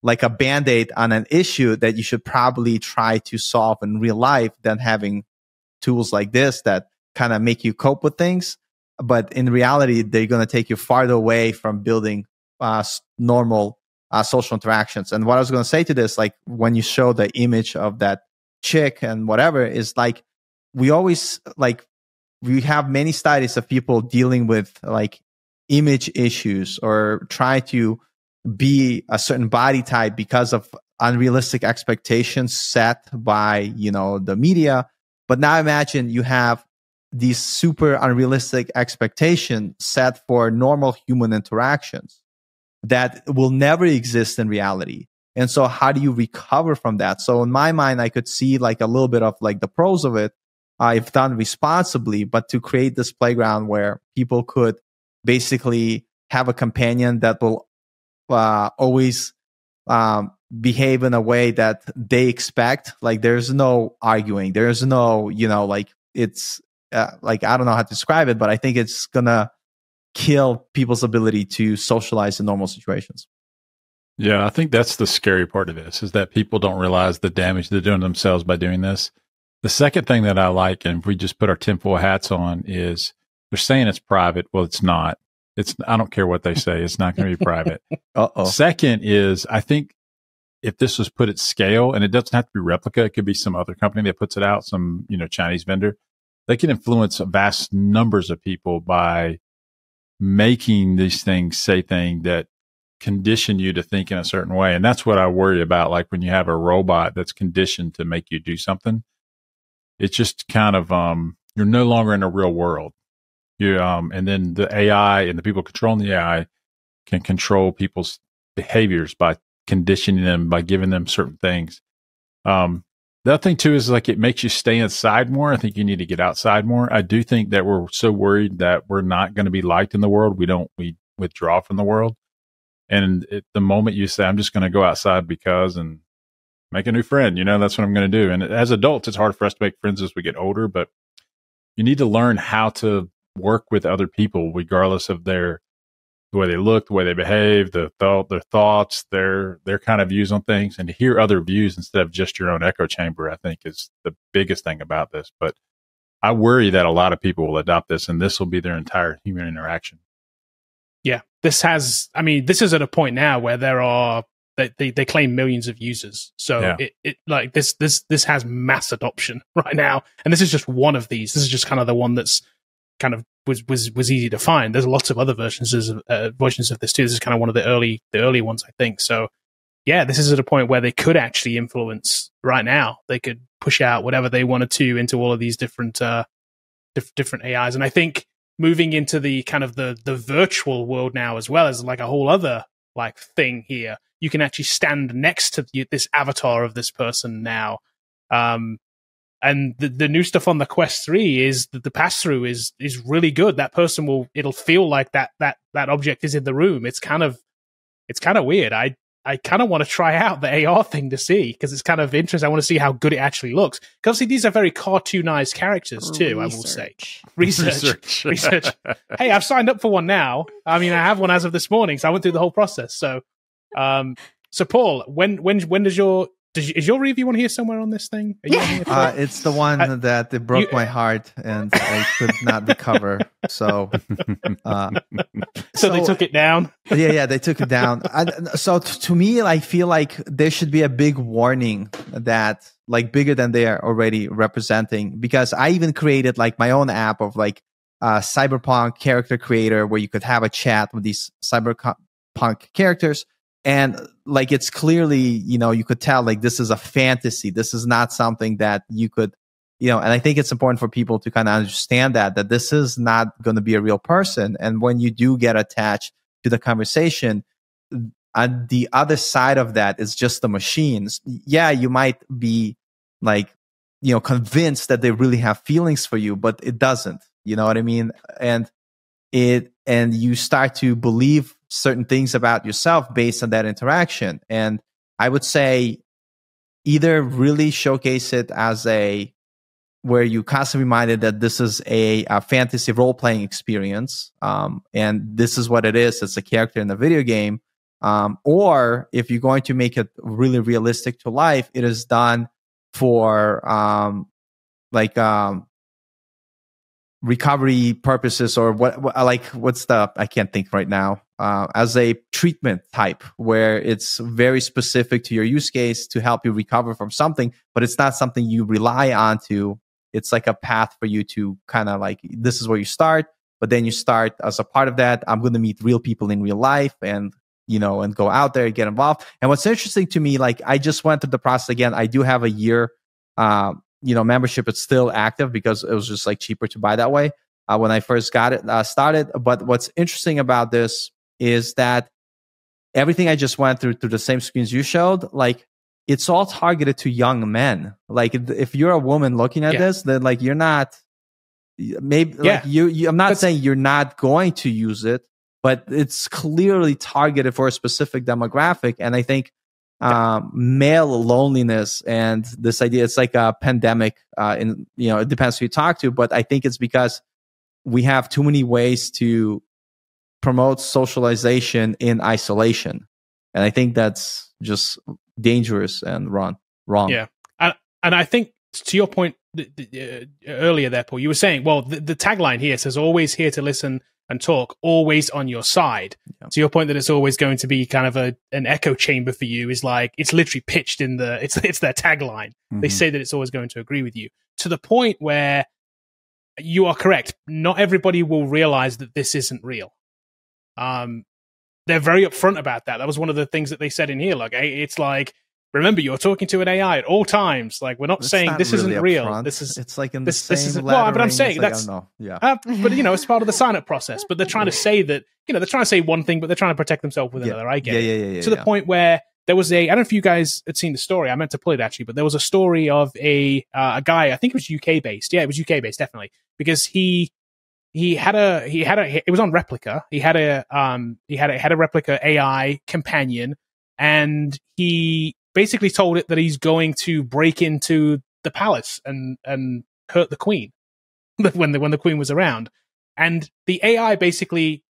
like a band-aid on an issue that you should probably try to solve in real life than having tools like this that kind of make you cope with things but in reality they're going to take you farther away from building uh, normal uh, social interactions. And what i was going to say to this like when you show the image of that chick and whatever is like we always like we have many studies of people dealing with like image issues or try to be a certain body type because of unrealistic expectations set by you know the media but now imagine you have these super unrealistic expectations set for normal human interactions that will never exist in reality. And so how do you recover from that? So in my mind i could see like a little bit of like the pros of it uh, if done responsibly but to create this playground where people could basically have a companion that will uh, always um, behave in a way that they expect. Like there's no arguing. There's no, you know, like it's uh, like I don't know how to describe it, but I think it's gonna kill people's ability to socialize in normal situations. Yeah, I think that's the scary part of this is that people don't realize the damage they're doing themselves by doing this. The second thing that I like, and if we just put our tinfoil hats on, is they're saying it's private. Well, it's not. It's I don't care what they say. It's not going to be private. Uh oh. Second is I think if this was put at scale, and it doesn't have to be Replika, it could be some other company that puts it out, some you know Chinese vendor. They can influence vast numbers of people by making these things say things that condition you to think in a certain way. And that's what I worry about. Like when you have a robot that's conditioned to make you do something, it's just kind of, um, you're no longer in a real world. You, um, and then the AI and the people controlling the AI can control people's behaviors by conditioning them by giving them certain things. Um, the other thing too is like it makes you stay inside more. I think you need to get outside more. I do think that we're so worried that we're not going to be liked in the world. We don't, we withdraw from the world. And it, the moment you say, I'm just going to go outside because and make a new friend, you know, that's what I'm going to do. And as adults, it's hard for us to make friends as we get older, but you need to learn how to work with other people, regardless of their the way they look, the way they behave, the thought, their thoughts, their their kind of views on things, and to hear other views instead of just your own echo chamber. I think is the biggest thing about this. But I worry that a lot of people will adopt this, and this will be their entire human interaction. Yeah, this has. I mean, this is at a point now where there are they they, they claim millions of users. So Yeah. it, it like this this this has mass adoption right now, and this is just one of these. This is just kind of the one that's kind of was was was easy to find. There's lots of other versions of uh, versions of this too. This is kind of one of the early the early ones, I think. So yeah, this is at a point where they could actually influence right now. They could push out whatever they wanted to into all of these different uh diff- different AIs, and I think moving into the kind of the the virtual world now as well as like a whole other like thing here. You can actually stand next to the, this avatar of this person now. Um, and the, the new stuff on the Quest Three is that the pass through is is really good. That person will it'll feel like that that that object is in the room. It's kind of it's kind of weird. I I kind of want to try out the AR thing to see because it's kind of interesting. I want to see how good it actually looks. Because see, these are very cartoonized characters too. I will say Research. research research. hey, I've signed up for one now. I mean, I have one as of this morning, so I went through the whole process. So, um, so Paul, when when when does your does is your review on here somewhere on this thing? Are you on Uh, it's the one I- that it broke you- my heart and I could not recover. So, uh, so, they took it down. yeah, yeah, they took it down. I, so t- to me, I feel like there should be a big warning that like bigger than they are already representing. Because I even created like my own app of like uh, cyberpunk character creator where you could have a chat with these cyberpunk characters, and like it's clearly you know you could tell like this is a fantasy. This is not something that you could you know and i think it's important for people to kind of understand that that this is not going to be a real person. And when you do get attached to the conversation on uh, the other side of that is just the machines. Yeah you might be like you know convinced that they really have feelings for you but it doesn't. You know what i mean? And it and you start to believe certain things about yourself based on that interaction and i would say either really showcase it as a where you constantly reminded that this is a, a fantasy role playing experience, um, and this is what it is. It's a character in a video game. Um, or if you're going to make it really realistic to life, it is done for um, like um, recovery purposes or what, what like what's the I can't think right now uh, as a treatment type where it's very specific to your use case to help you recover from something, but it's not something you rely on to it's like a path for you to kind of like this is where you start but then you start as a part of that i'm going to meet real people in real life and you know and go out there and get involved. And what's interesting to me like i just went through the process again i do have a year um, you know membership it's still active because it was just like cheaper to buy that way uh, when i first got it uh, started but what's interesting about this is that everything i just went through through the same screens you showed like it's all targeted to young men. Like if- you're a woman looking at Yeah. this, then like you're not maybe Yeah. like you, you I'm not That's- saying you're not going to use it, but it's clearly targeted for a specific demographic. And I think um, male loneliness and this idea it's like a pandemic uh, and you know it depends who you talk to, but I think it's because we have too many ways to promote socialization in isolation. And I think that's just dangerous and wrong. Wrong. Yeah. And and I think to your point th- th- uh, earlier there, Paul, you were saying, well, the, the tagline here says always here to listen and talk, always on your side. Yeah. To your point that it's always going to be kind of a an echo chamber for you is like it's literally pitched in the it's it's their tagline. They Mhm. say that it's always going to agree with you to the point where you are correct. Not everybody will realize that this isn't real. Um, they're very upfront about that. That was one of the things that they said in here. Like, it's like, remember, you're talking to an AI at all times. Like, we're not It's saying not this really isn't real. upfront. This is, it's like in this- the this same is- well, but I'm saying like, that's- don't. Yeah. uh, but you know, it's part of the sign up process. But they're trying to say that, you know, they're trying to say one thing, but they're trying to protect themselves with Yeah. another. I get yeah, yeah, yeah, yeah. to the point where there was a I don't know if you guys had seen the story. I meant to pull it actually, but there was a story of a uh, a guy. I think it was UK based. Yeah, it was UK based definitely because he he had a he had a it was on Replika. He had a um he had a had a Replika AI companion, and he basically told it that he's going to break into the palace and and hurt the queen when the when the queen was around, and the AI basically.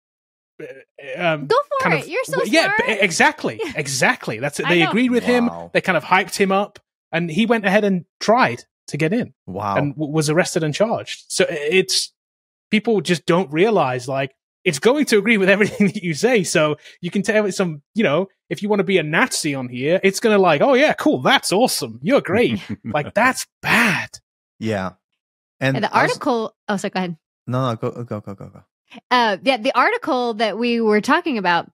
uh, Um, Go for kind it. of- You're so yeah, smart. exactly, exactly. That's it. They agreed with him. They kind of hyped him up, and he went ahead and tried to get in, Wow. and w- was arrested and charged. So it's people just don't realize like it's going to agree with everything that you say. So you can tell it some, you know, if you want to be a Nazi on here, it's going to like, oh yeah, cool, that's awesome, you're great. like that's bad. yeah. And And the I was- article. Oh, sorry. Go ahead. no, no, go, go, go, go, go. uh yeah the article that we were talking about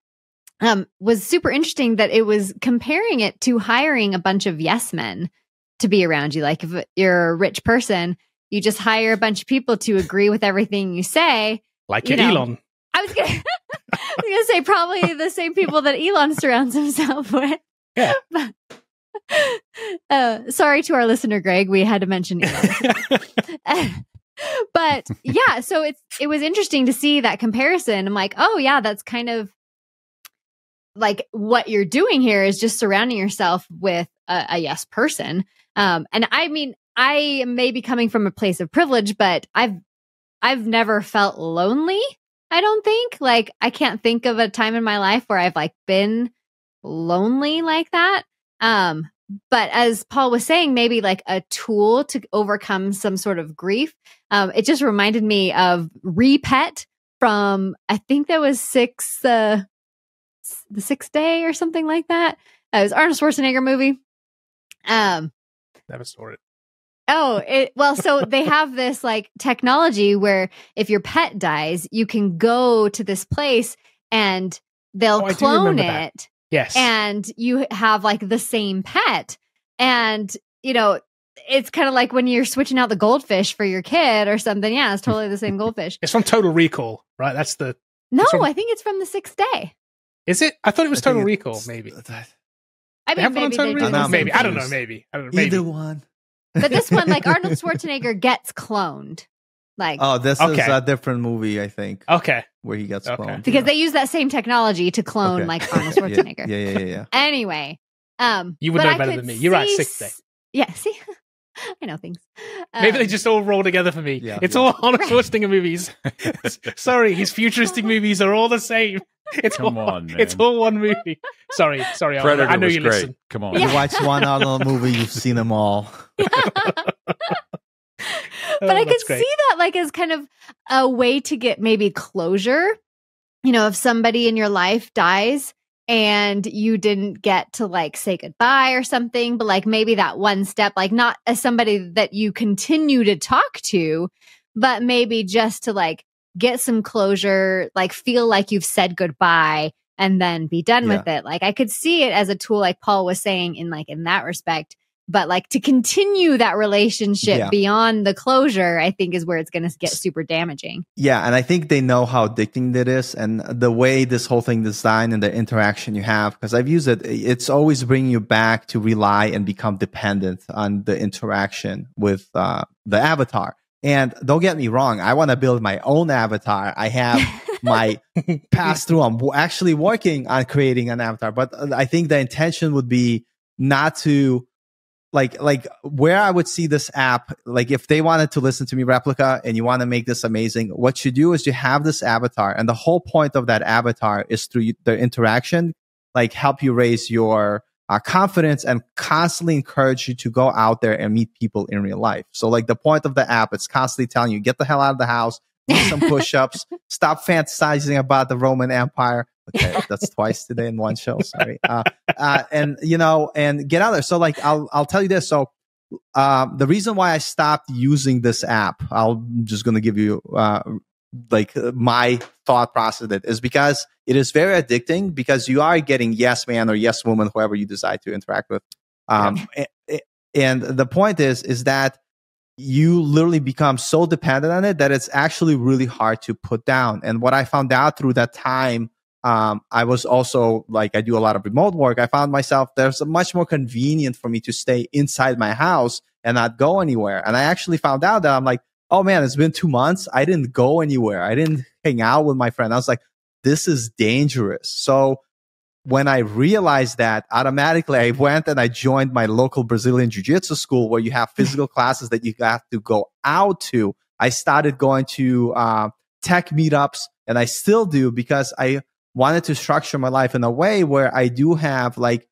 um was super interesting that it was comparing it to hiring a bunch of yes men to be around you like if you're a rich person you just hire a bunch of people to agree with everything you say Like You know. Elon. I was gonna i was gonna say probably the same people that elon surrounds himself with Yeah. But- uh sorry to our listener greg we had to mention elon but yeah, so it's it was interesting to see that comparison. I'm like, oh yeah, that's kind of like what you're doing here is just surrounding yourself with a, a yes person. Um, and I mean, I may be coming from a place of privilege, but I've I've never felt lonely. I don't think like I can't think of a time in my life where I've like been lonely like that. Um, but as Paul was saying, maybe like a tool to overcome some sort of grief. Um, it just reminded me of Repet from I think that was six uh the sixth day or something like that. Uh, it was Arnold Schwarzenegger movie. Um Never saw it. Oh, it, well, so they have this like technology where if your pet dies, you can go to this place and they'll Oh, clone remember that. it Yes. and you have like the same pet. And, you know, it's kind of like when you're switching out the goldfish for your kid or something. Yeah, it's hmm. totally the same goldfish. it's from Total Recall, right? That's the. No, from- I think it's from the sixth day. Is it? I thought it was I Total Recall. Maybe. I mean, have one on maybe do Recall? the I'm same Maybe. I don't know. Maybe. I don't know. Maybe. Either one. But this one, like Arnold Schwarzenegger gets cloned. Like, Oh, this is Okay. a different movie, I think, Okay. where he gets Okay. cloned. because yeah. they use that same technology to clone Okay. like Arnold Schwarzenegger. Yeah, yeah, yeah, yeah. Anyway, um, You would know I better than me. You're right, see sixth day. Yeah, see, I know things. Maybe they Um, just all roll together for me. Yeah, it's yeah. all Arnold Right. Schwarzenegger movies. sorry, his futuristic movies are all the same. It's Come all, on, It's all one movie. Sorry, sorry. Predator I know was you great. listen. Come on. Yeah. You watch one Arnold movie, you've seen them all. Oh, but Oh, I could great. see that like as kind of a way to get maybe closure. You know, if somebody in your life dies and you didn't get to like say goodbye or something, but like maybe that one step, like not as somebody that you continue to talk to, but maybe just to like get some closure, like feel like you've said goodbye and then be done Yeah. with it. Like I could see it as a tool, like Paul was saying, in like in that respect. But like to continue that relationship Yeah. beyond the closure, I think is where it's going to get super damaging. Yeah, and I think they know how addicting that is, and the way this whole thing is designed and the interaction you have. Because I've used it, it's always bringing you back to rely and become dependent on the interaction with uh, the avatar. And don't get me wrong, I want to build my own avatar. I have my pass through. I'm actually working on creating an avatar, but uh, I think the intention would be not to like like where I would see this app. Like if they wanted to listen to me Replika and you want to make this amazing, what you do is you have this avatar, and the whole point of that avatar is through the interaction, like help you raise your uh, confidence and constantly encourage you to go out there and meet people in real life. So like the point of the app, it's constantly telling you get the hell out of the house, do some push-ups, stop fantasizing about the Roman Empire. Okay, that's twice today in one show. Sorry. Uh, uh, and you know, and get out there. So like, I'll I'll tell you this. So um, the reason why I stopped using this app, I'll I'm just gonna give you uh, like uh, my thought process is because it is very addicting because you are getting yes man or yes woman, whoever you decide to interact with. Um, a- a- and the point is, is that you literally become so dependent on it that it's actually really hard to put down. And what I found out through that time um, I was also like, I do a lot of remote work. I found myself there's a much more convenient for me to stay inside my house and not go anywhere. And I actually found out that I'm like, oh man, it's been two months. I didn't go anywhere. I didn't hang out with my friend. I was like, this is dangerous. So when I realized that, automatically I went and I joined my local Brazilian Jiu Jitsu school where you have physical classes that you have to go out to. I started going to uh, tech meetups, and I still do because I wanted to structure my life in a way where I do have like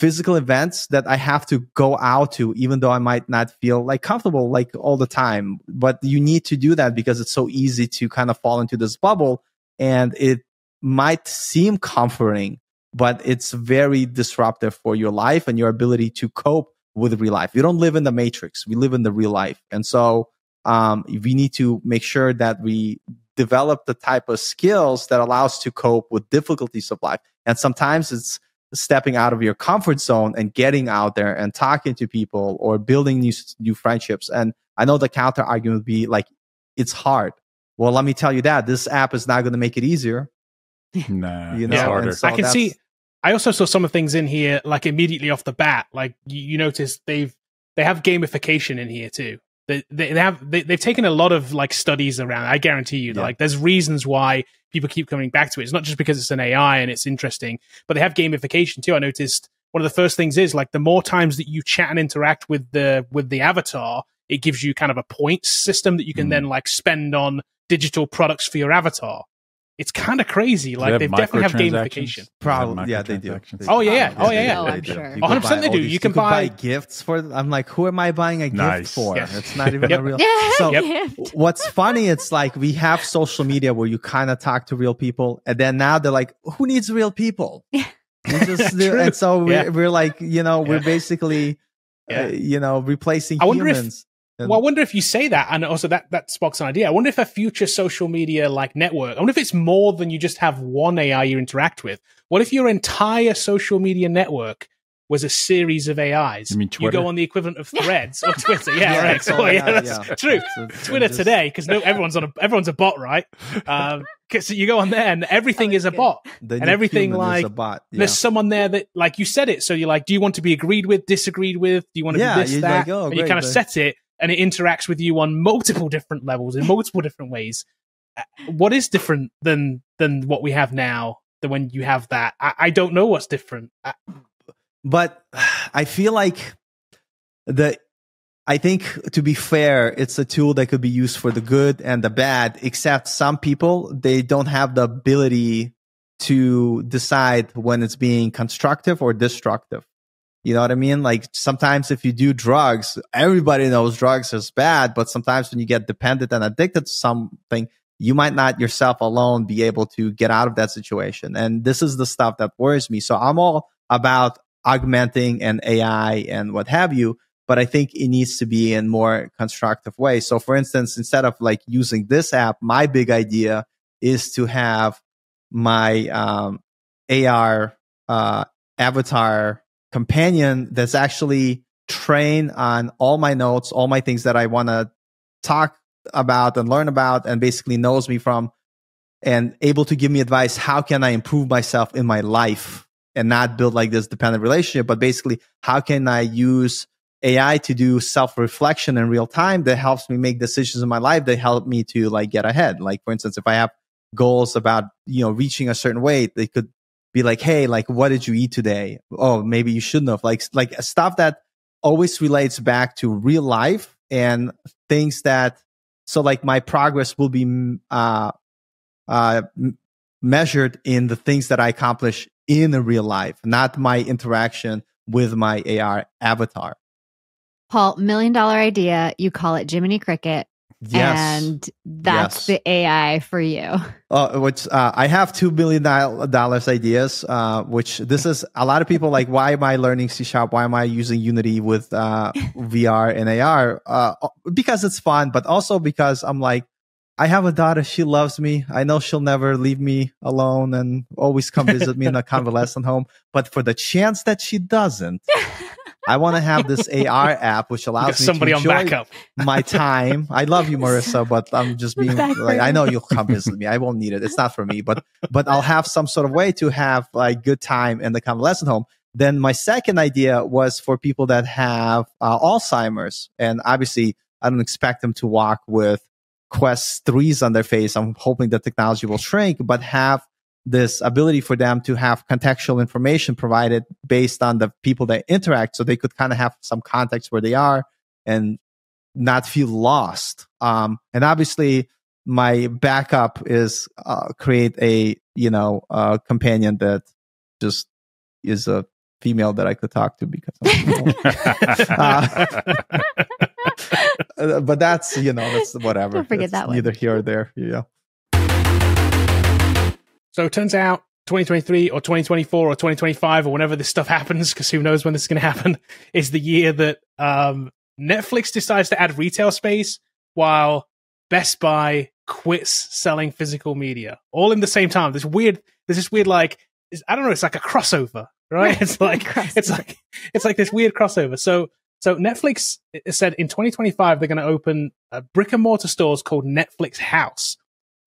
physical events that I have to go out to, even though I might not feel like comfortable like all the time. But you need to do that because it's so easy to kind of fall into this bubble and it might seem comforting, but it's very disruptive for your life and your ability to cope with real life. We don't live in the matrix. We live in the real life. And so, um, we need to make sure that we develop the type of skills that allows to cope with difficulties of life. And sometimes it's stepping out of your comfort zone and getting out there and talking to people or building new new friendships. And I know the counter argument would be like, it's hard. Well, let me tell you that this app is not going to make it easier. Nah, You it's know, harder. so I can see. I also saw some of things in here, like immediately off the bat. Like you, you notice they've they have gamification in here too. They they, they have they, they've taken a lot of like studies around. I guarantee you, Yeah. like there's reasons why people keep coming back to it. It's not just because it's an AI and it's interesting, but they have gamification too. I noticed one of the first things is like the more times that you chat and interact with the with the avatar, it gives you kind of a points system that you can Mm. then like spend on digital products for your avatar. It's kind of crazy. Like they definitely have gamification. Do they have Probably, yeah, they do. They Oh, yeah, yeah. Oh, yeah, yeah. I'm do. sure. You can 100% buy they do. You can buy- gifts for. I'm like, who am I buying a Nice. gift for? Yeah. It's not even Yep. a real. Yeah. So Yep. what's funny? It's like we have social media where you kind of talk to real people, and then now they're like, who needs real people? We just and so we're, Yeah. we're like, you know, we're Yeah. basically, Yeah. uh, you know, replacing I wonder if- humans. And- Well, I wonder if you say that, and also that that sparks an idea. I wonder if a future social media like network. I wonder if it's more than you just have one AI you interact with. What if your entire social media network was a series of AIs? You mean Twitter? go on the equivalent of Threads or Twitter. Yeah, Yeah, right. it's all Oh, yeah, that's yeah. true. It's- it's- Twitter just- today, because no, everyone's on a everyone's a bot, right? Um, 'cause you go on there and everything is a good. bot. the and everything human is like- a bot. Yeah. There's someone there that, like you said it, so you're like, do you want to be agreed with, disagreed with? Do you want to Yeah, be this, you're that? like, oh, and you kind of but- set it, and it interacts with you on multiple different levels in multiple different ways. Uh, What is different than than what we have now? Than when you have that, I, I don't know what's different. I, but I feel like the I think to be fair, it's a tool that could be used for the good and the bad, except some people they don't have the ability to decide when it's being constructive or destructive. You know what I mean? Like sometimes if you do drugs, everybody knows drugs is bad, but sometimes when you get dependent and addicted to something, you might not yourself alone be able to get out of that situation. And this is the stuff that worries me. So I'm all about augmenting and AI and what have you, but I think it needs to be in more constructive way. So for instance, instead of like using this app, my big idea is to have my um, AR uh, avatar companion that's actually trained on all my notes, all my things that I want to talk about and learn about, and basically knows me from and able to give me advice. How can I improve myself in my life and not build like this dependent relationship? But basically, how can I use AI to do self reflection in real time that helps me make decisions in my life that help me to like get ahead? Like, for instance, if I have goals about, you know, reaching a certain weight, they could be like, Hey, like, what did you eat today? Oh, maybe you shouldn't have like, like stuff that always relates back to real life and things that, so like my progress will be, mm, uh, uh, measured in the things that I accomplish in a real life, not my interaction with my AR avatar. Paul, million dollar idea. You call it Jiminy Cricket, Yes. and that's Yes. the AI for you. Uh, which uh, I have $2 billion ideas. Uh, which this is a lot of people like. Why am I learning C sharp? Why am I using Unity with uh, VR and AR? Uh, because it's fun, but also because I'm like, I have a daughter. She loves me. I know she'll never leave me alone and always come visit me in a convalescent home. But for the chance that she doesn't, I want to have this AR app which allows me somebody to on enjoy backup. my time. I love you, Marissa, but I'm just being Back like, I know you'll come visit me. I won't need it. It's not for me, but but I'll have some sort of way to have like good time in the convalescent home. Then my second idea was for people that have uh, Alzheimer's, and obviously I don't expect them to walk with Quest threes on their face. I'm hoping the technology will shrink, but have this ability for them to have contextual information provided based on the people that interact, so they could kind of have some context where they are and not feel lost. Um, and obviously, my backup is uh, create a you know uh, companion that just is a female that I could talk to because. I'm, uh, but that's you know that's whatever. Don't forget It's that one. Neither here or there. Yeah. So it turns out 2023 or 2024 or 2025 or whenever this stuff happens, because who knows when this is going to happen, is the year that um, Netflix decides to add retail space while Best Buy quits selling physical media, all in the same time. This weird, there's this weird like, I don't know, it's like a crossover, right? It's like it's like it's like this weird crossover. So so Netflix said in 2025 they're going to open brick and mortar stores called Netflix House.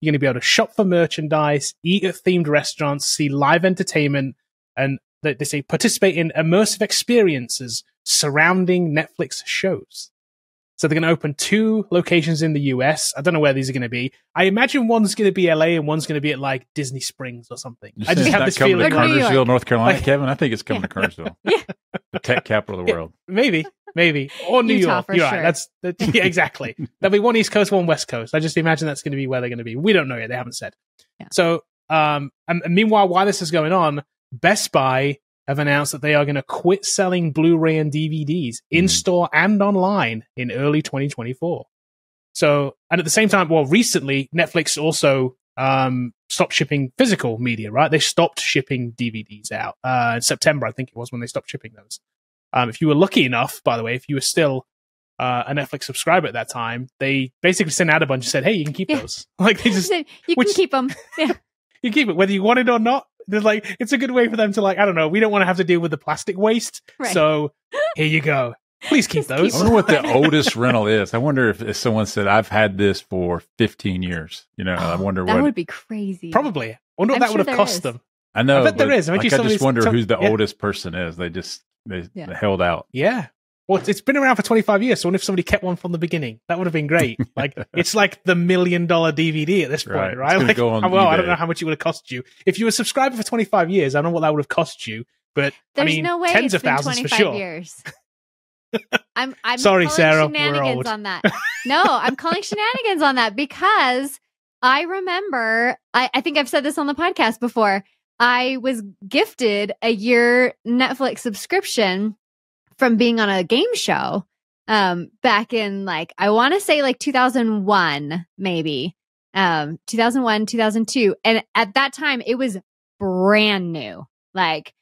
You're going to be able to shop for merchandise, eat at themed restaurants, see live entertainment, and they, they say participate in immersive experiences surrounding Netflix shows. So they're going to open two locations in the US. I don't know where these are going to be. I imagine one's going to be LA and one's going to be at like Disney Springs or something. You I just have this not coming feeling. to Or New York. Cartersville, North Carolina, Like- Kevin. I think it's coming Yeah. to Cartersville, Yeah. the tech capital of the Yeah. world. Maybe, maybe, or New Utah York. for You're sure. right. That's that, yeah, exactly. There'll be one East Coast, one West Coast. I just imagine that's going to be where they're going to be. We don't know yet. They haven't said. Yeah. So, um, and, and meanwhile, while this is going on, Best Buy have announced that they are going to quit selling Blu-ray and DVDs in Mhm. store and online in early 2024. So, and at the same time, well, recently Netflix also um, stopped shipping physical media. Right? They stopped shipping DVDs out uh, in September, I think it was when they stopped shipping those. Um, if you were lucky enough, by the way, if you were still uh, a Netflix subscriber at that time, they basically sent out a bunch and said, "Hey, you can keep Yeah. those." Like they just you can which- keep them. Yeah. you keep it whether you want it or not. There's like it's a good way for them to like I don't know. We don't want to have to deal with the plastic waste, Right. so here you go. Please keep Just keep those. I wonder what the oldest rental is. I wonder if, if someone said, "I've had this for 15 years." You know, I oh, wonder that what. would be crazy. Probably. I wonder what I'm that sure would have cost is. them. I know. I bet there but, is. I bet like, you I just wonder some- who's the yeah. oldest person is. They just they Yeah. held out. Yeah. Well, it's been around for 25 years. So what if somebody kept one from the beginning? That would have been great. Like, it's like the million dollar DVD at this point, Right. Right? Like, go on well, I don't know how much it would have cost you. If you were a subscriber for 25 years, I don't know what that would have cost you, but There's I mean, no way tens it's of been thousands for 25 sure. years. I'm I'm Sorry, calling Sarah, we're shenanigans old. on that. No, I'm calling shenanigans on that because I remember I, I think I've said this on the podcast before. I was gifted a year Netflix subscription from being on a game show um back in like I want to say like 2001 maybe. Um 2001, 2002 and at that time it was brand new. Like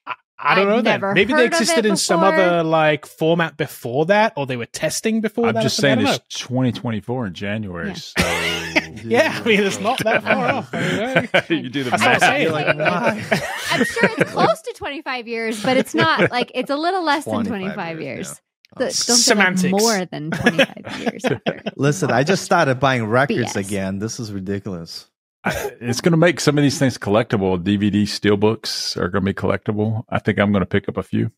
don't I've know that. Maybe they existed it in some other like format before that, or they were testing before I'm that. or just saying it's 2024 in January. Yeah. So. Yeah, I mean, it's not that far off. I mean, you do the math. I'm, math. like. I'm sure it's close to 25 years, but it's not like it's a little less than 25 25 years, years. yeah. So don't say, like, more than 25 years. After. Listen, I just started buying records BS. again. This is ridiculous. I- it's going to make some of these things collectible. DVD steelbooks are going to be collectible. I think I'm going to pick up a few.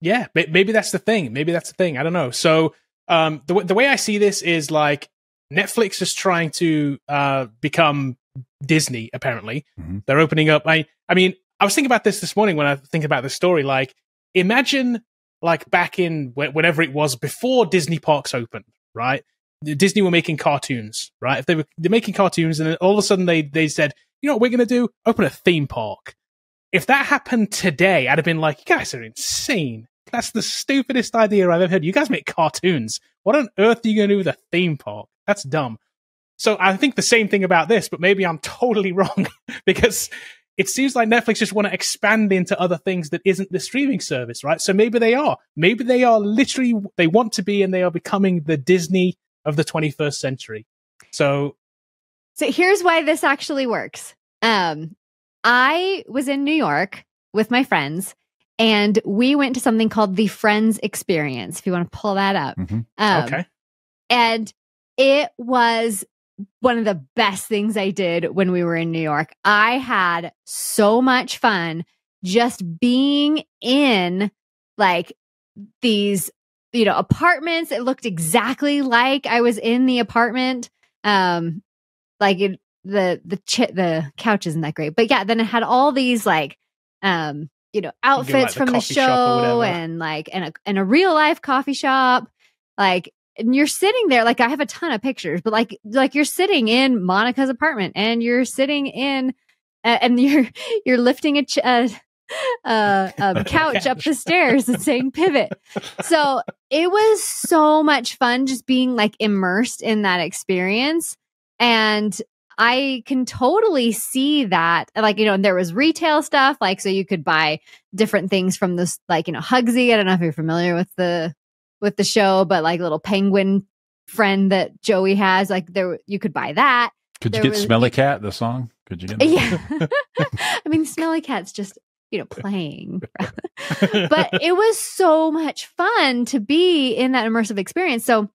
Yeah, maybe that's the thing. Maybe that's the thing. I don't know. So, um, the w- the way I see this is like Netflix is trying to uh become Disney. Apparently, Mhm. they're opening up. I I mean, I was thinking about this this morning when I think about the story. Like, imagine like back in wh- whenever it was before Disney parks opened, right? Disney were making cartoons, right? If they were they're making cartoons, and then all of a sudden they they said, you know what we're gonna do? Open a theme park. If that happened today, I'd have been like, you guys are insane. That's the stupidest idea I've ever heard. You guys make cartoons. What on earth are you to do with a theme park? That's dumb. So I think the same thing about this, but maybe I'm totally wrong because it seems like Netflix just want to expand into other things that isn't the streaming service, right? So maybe they are. Maybe they are literally, they want to be and they are becoming the Disney of the 21st century. So So here's why this actually works. Um, I was in New York with my friends, and we went to something called the Friends Experience. If you want to pull that up, Mhm. um, okay. and it was one of the best things I did when we were in New York. I had so much fun just being in like these, you know, apartments. It looked exactly like I was in the apartment. Um, like it, the the ch- the couch isn't that great, but yeah. Then it had all these like, um, you know, outfits the from the or show and like and a and a real life coffee shop, like and you're sitting there like I have a ton of pictures, but like like you're sitting in Monica's apartment and you're sitting in uh, and you're you're lifting a ch- uh, uh, a couch up the stairs and saying pivot. So it was so much fun just being like immersed in that experience. And I can totally see that. Like, you know, there was retail stuff, like, so you could buy different things from this, like, you know, Hugsy. I don't know if you're familiar with the, with the show, but like little penguin friend that Joey has, like there, you could buy that. Could you get was- Smelly Cat, the song? Could you get that? Yeah. I mean, Smelly Cat's just, you know, playing. but it was so much fun to be in that immersive experience. So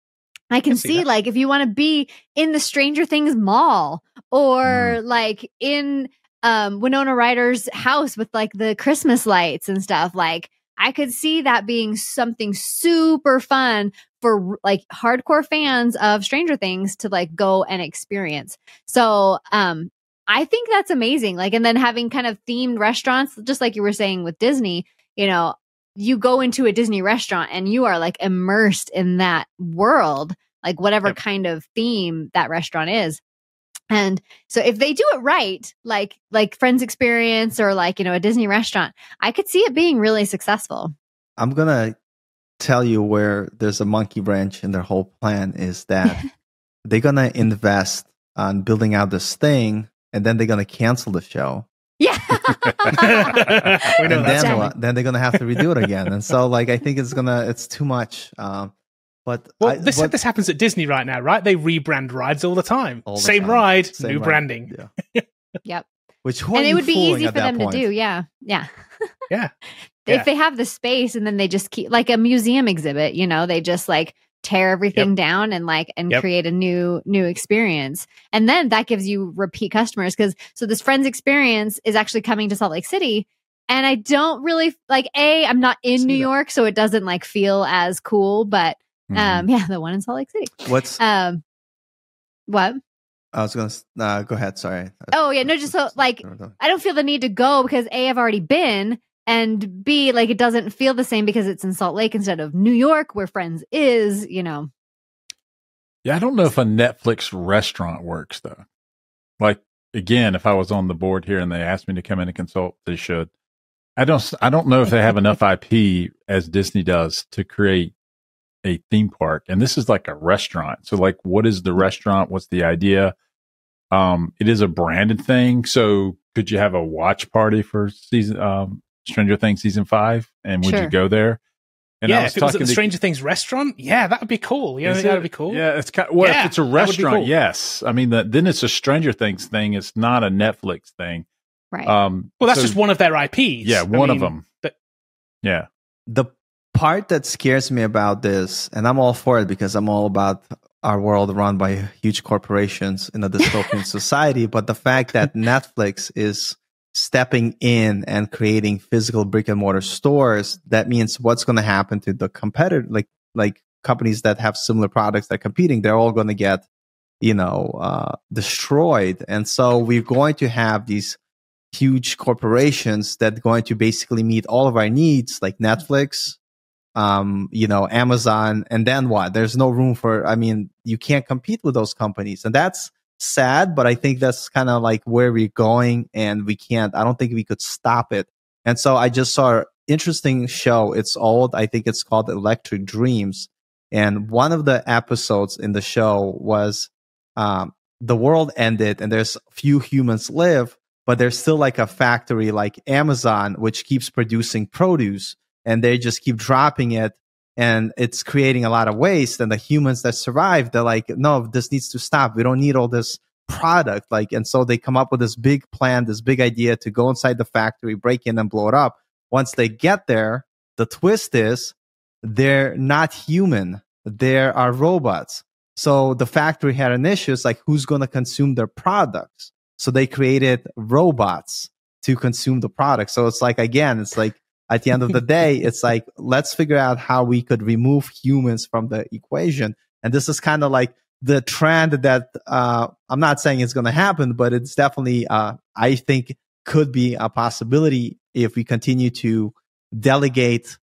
I can I see see, like, if you want to be in the Stranger Things mall or like in um, Winona Ryder's house with like the Christmas lights and stuff, like, I could see that being something super fun for like hardcore fans of Stranger Things to like go and experience. So, um, I think that's amazing. Like, and then having kind of themed restaurants, just like you were saying with Disney, you know, you go into a Disney restaurant and you are like immersed in that world, like whatever Yep. kind of theme that restaurant is. And so if they do it right, like like Friends Experience or like, you know, a Disney restaurant, I could see it being really successful. I'm gonna tell you where there's a monkey wrench in their whole plan is that they're gonna invest on building out this thing, and then they're gonna cancel the show, Yeah. and then coming. Then they're gonna have to redo it again, and so like I think it's gonna it's too much. Um, but Well, I, this but- this happens at Disney right now, right? They rebrand rides all the time. all the Same time. ride, Same new ride. branding. Yeah. Yep. Which who and it would be easy for them point? to do. Yeah. Yeah. Yeah. if Yeah. they have the space and then they just keep like a museum exhibit, you know, they just like tear everything down and like and Yep. create a new new experience. And then that gives you repeat customers cuz so this friends experience is actually coming to Salt Lake City and I don't really like a I'm not in See New that. York so it doesn't like feel as cool, but Mhm. um yeah, the one in Salt Lake City. What's Um what? I was gonna uh, go ahead. Sorry. Oh yeah, no just so like I don't feel the need to go because A, I've already been, and B, like it doesn't feel the same because it's in Salt Lake instead of New York where Friends is, you know. Yeah, I don't know if a Netflix restaurant works though. Like again, if I was on the board here and they asked me to come in and consult, they should. I don't. I don't know if they have enough IP as Disney does to create a theme park. And this is like a restaurant. So, like, what is the restaurant? What's the idea? Um, it is a branded thing. So, could you have a watch party for season um, Stranger Things season five? And would Sure. you go there? And yeah, I was if it was at talking the to- Stranger Things restaurant, yeah, that would be cool. Yeah, that would be cool. Yeah, it's kind. Well, Yeah, if it's a that would be restaurant, cool. yes. I mean, the, then it's a Stranger Things thing. It's not a Netflix thing. Right. Um, Well, that's so- just one of their IPs. Yeah, I one of them. but- Yeah, the part that scares me about this, and I'm all for it because I'm all about our world run by huge corporations in a dystopian society, but the fact that Netflix is stepping in and creating physical brick and mortar stores, that means what's going to happen to the competitor, like like companies that have similar products that are competing, they're all going to get, you know, uh, destroyed. And so we're going to have these huge corporations that are going to basically meet all of our needs, like Netflix, um, you know, Amazon, and then what? There's no room for. I mean, you can't compete with those companies, and that's sad. But I think that's kind of like where we're going, and we can't. I don't think we could stop it. And so I just saw an interesting show. It's old. I think it's called Electric Dreams, and one of the episodes in the show was um, the world ended, and there's few humans live but there's still like a factory like Amazon, which keeps producing produce and they just keep dropping it and it's creating a lot of waste. And the humans that survive, they're like, no, this needs to stop. We don't need all this product. Like, and so they come up with this big plan, this big idea to go inside the factory, break in and blow it up. once they get there, the twist is they're not human. They are robots. So the factory had an issue. It's like, who's going to consume their products? So they created robots to consume the product. So it's like, again, it's like at the end of the day, it's like, let's figure out how we could remove humans from the equation. And this is kind of like the trend that, uh, I'm not saying it's going to happen, but it's definitely, uh, I think could be a possibility if we continue to delegate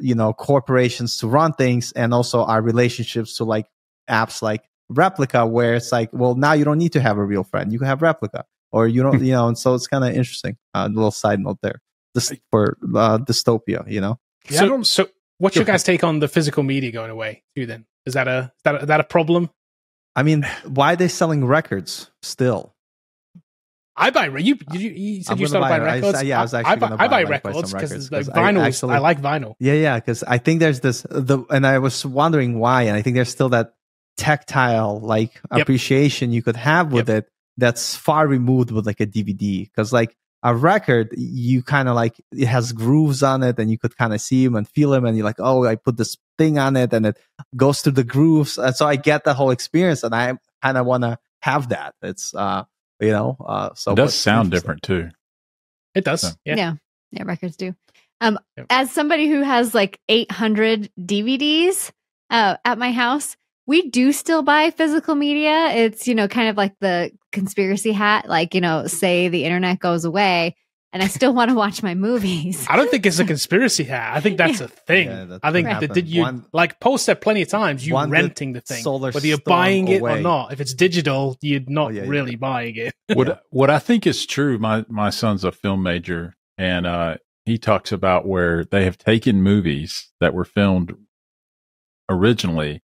you know corporations to run things and also our relationships to like apps like Replika, where it's like well now you don't need to have a real friend. You can have Replika, or you don't you know and so it's kind of interesting. Uh, a little side note there this for uh, dystopia you know Yeah, so, so what's your guys take on the physical media going away too then is that a is that a, is that a problem i mean why are they selling records still I buy you. You, you said I'm you started buying records. I, yeah, I was actually I, buy, buy, I buy records because like vinyl. I, actually, I like vinyl. Yeah, yeah. Because I think there's this the, and I was wondering why, and I think there's still that tactile like yep. appreciation you could have with yep. it that's far removed with like a DVD. Because like a record, you kind of like it has grooves on it, and you could kind of see them and feel them, and you're like, oh, I put this thing on it, and it goes through the grooves, and so I get the whole experience, and I kind of want to have that. It's uh you know uh so it does sound different too it does so. yeah. yeah yeah records do um yep. as somebody who has like 800 dvds uh at my house we do still buy physical media it's you know kind of like the conspiracy hat like you know say the internet goes away and I still want to watch my movies. I don't think it's a conspiracy hat. I think that's yeah. a thing. Yeah, I think that did you one, like Paul said plenty of times you renting the thing, whether you're buying it away. or not. If it's digital, you're not oh, yeah, really buying it. what what I think is true. My my son's a film major, and uh, he talks about where they have taken movies that were filmed originally,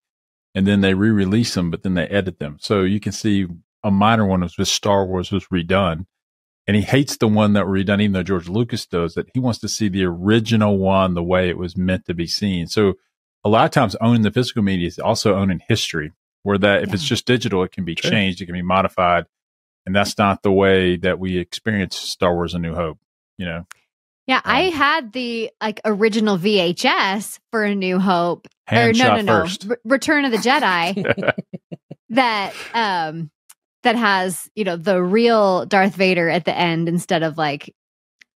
and then they re-release them, but then they edit them. So you can see a minor one was with Star Wars was redone and he hates the one that were redone, even though George Lucas does that. He wants to see the original one the way it was meant to be seen. So a lot of times owning the physical media is also owning history, where that if yeah. it's just digital, it can be True. changed, it can be modified. And that's not the way that we experience Star Wars A New Hope, you know? Yeah, um, I had the like original VHS for A New Hope. Or no, no, no. R- Return of the Jedi. that um that has you know the real Darth Vader at the end instead of like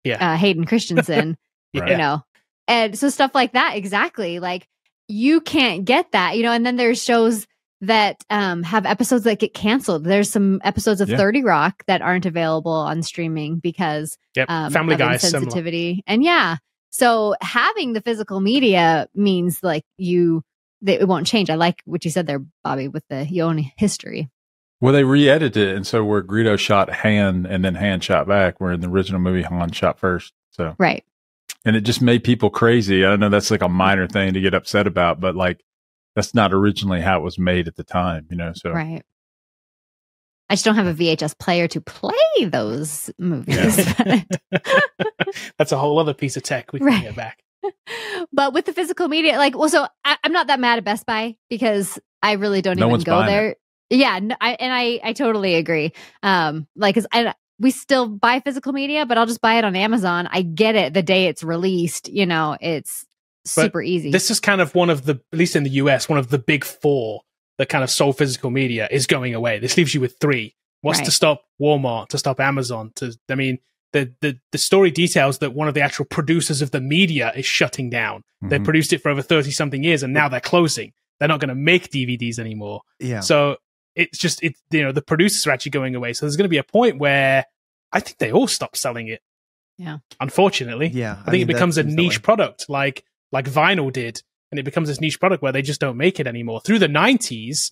yeah uh, Hayden Christensen, right. you know, and so stuff like that. Exactly, like you can't get that, you know. And then there's shows that um, have episodes that get canceled. There's some episodes of yeah. 30 Rock that aren't available on streaming because yep. um, Family Guy sensitivity. And yeah, so having the physical media means like you it won't change. I like what you said there, Bobby, with the you own history. Well, they re-edited it, and so where Greedo shot Han and then Han shot back, where in the original movie Han shot first. So right, and it just made people crazy. I know that's like a minor thing to get upset about, but like that's not originally how it was made at the time, you know. So right. I just don't have a VHS player to play those movies. Yeah. that's a whole other piece of tech we can right. get back. but with the physical media, like, well, so I, am not that mad at Best Buy because I really don't no even go there. It. Yeah, I, and I I totally agree. Um, like, cause I we still buy physical media, but I'll just buy it on Amazon. I get it the day it's released. You know, it's super but easy. This is kind of one of the, at least in the US, one of the big four that kind of sold physical media is going away. This leaves you with three. What's right. to stop Walmart? To stop Amazon? To I mean, the, the the story details that one of the actual producers of the media is shutting down. Mm-hmm. They produced it for over thirty something years, and now they're closing. They're not going to make DVDs anymore. Yeah. So it's just it you know the producers are actually going away so there's going to be a point where i think they all stop selling it yeah unfortunately yeah i, I think mean, it becomes a niche product like like vinyl did and it becomes this niche product where they just don't make it anymore through the 90s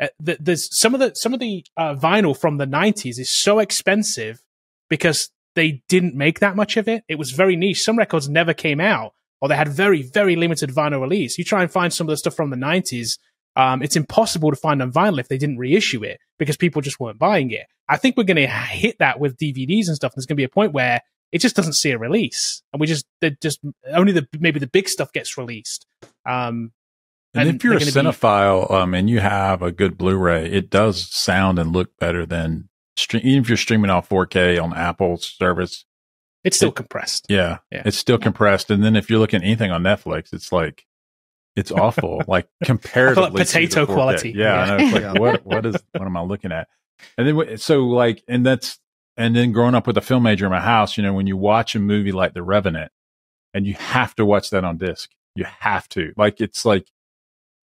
uh, the, there's some of the some of the uh, vinyl from the 90s is so expensive because they didn't make that much of it it was very niche some records never came out or they had very very limited vinyl release you try and find some of the stuff from the 90s um, it's impossible to find on vinyl if they didn't reissue it because people just weren't buying it. I think we're going to hit that with DVDs and stuff. There's going to be a point where it just doesn't see a release, and we just just only the maybe the big stuff gets released. Um, and, and if you're a cinephile be, um, and you have a good Blu-ray, it does sound and look better than stream. Even if you're streaming off 4K on Apple's service, It's still It- compressed. Yeah, Yeah. it's still Yeah. compressed. And then if you're looking at anything on Netflix, it's like it's awful, like comparatively to potato quality. Yeah, I know. It's like Yeah. what what is what am I looking at? And then so like, and that's and then growing up with a film major in my house, you know, when you watch a movie like The Revenant, and you have to watch that on disc, you have to. Like it's like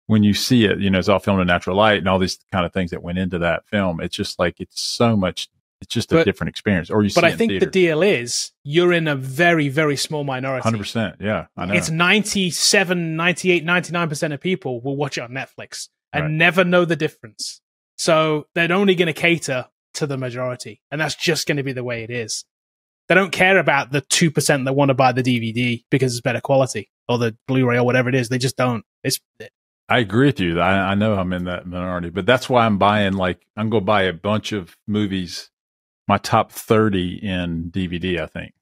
when you see it, you know, it's all filmed in natural light and all these kind of things that went into that film. It's just like it's so much. It's just a But- different experience. Or you see But I in think the deal is you're in a very, very small minority. Hundred percent. Yeah, I know. It's 97, 98, 99% of people will watch it on Netflix and Right. never know the difference. So they're only going to cater to the majority. And that's just going to be the way it is. They don't care about the 2% that want to buy the DVD because it's better quality or the Blu ray or whatever it is. They just don't. It's I agree with you. I, I know I'm in that minority, but that's why I'm buying like I'm going to buy a bunch of movies. My top 30 in DVD, I think,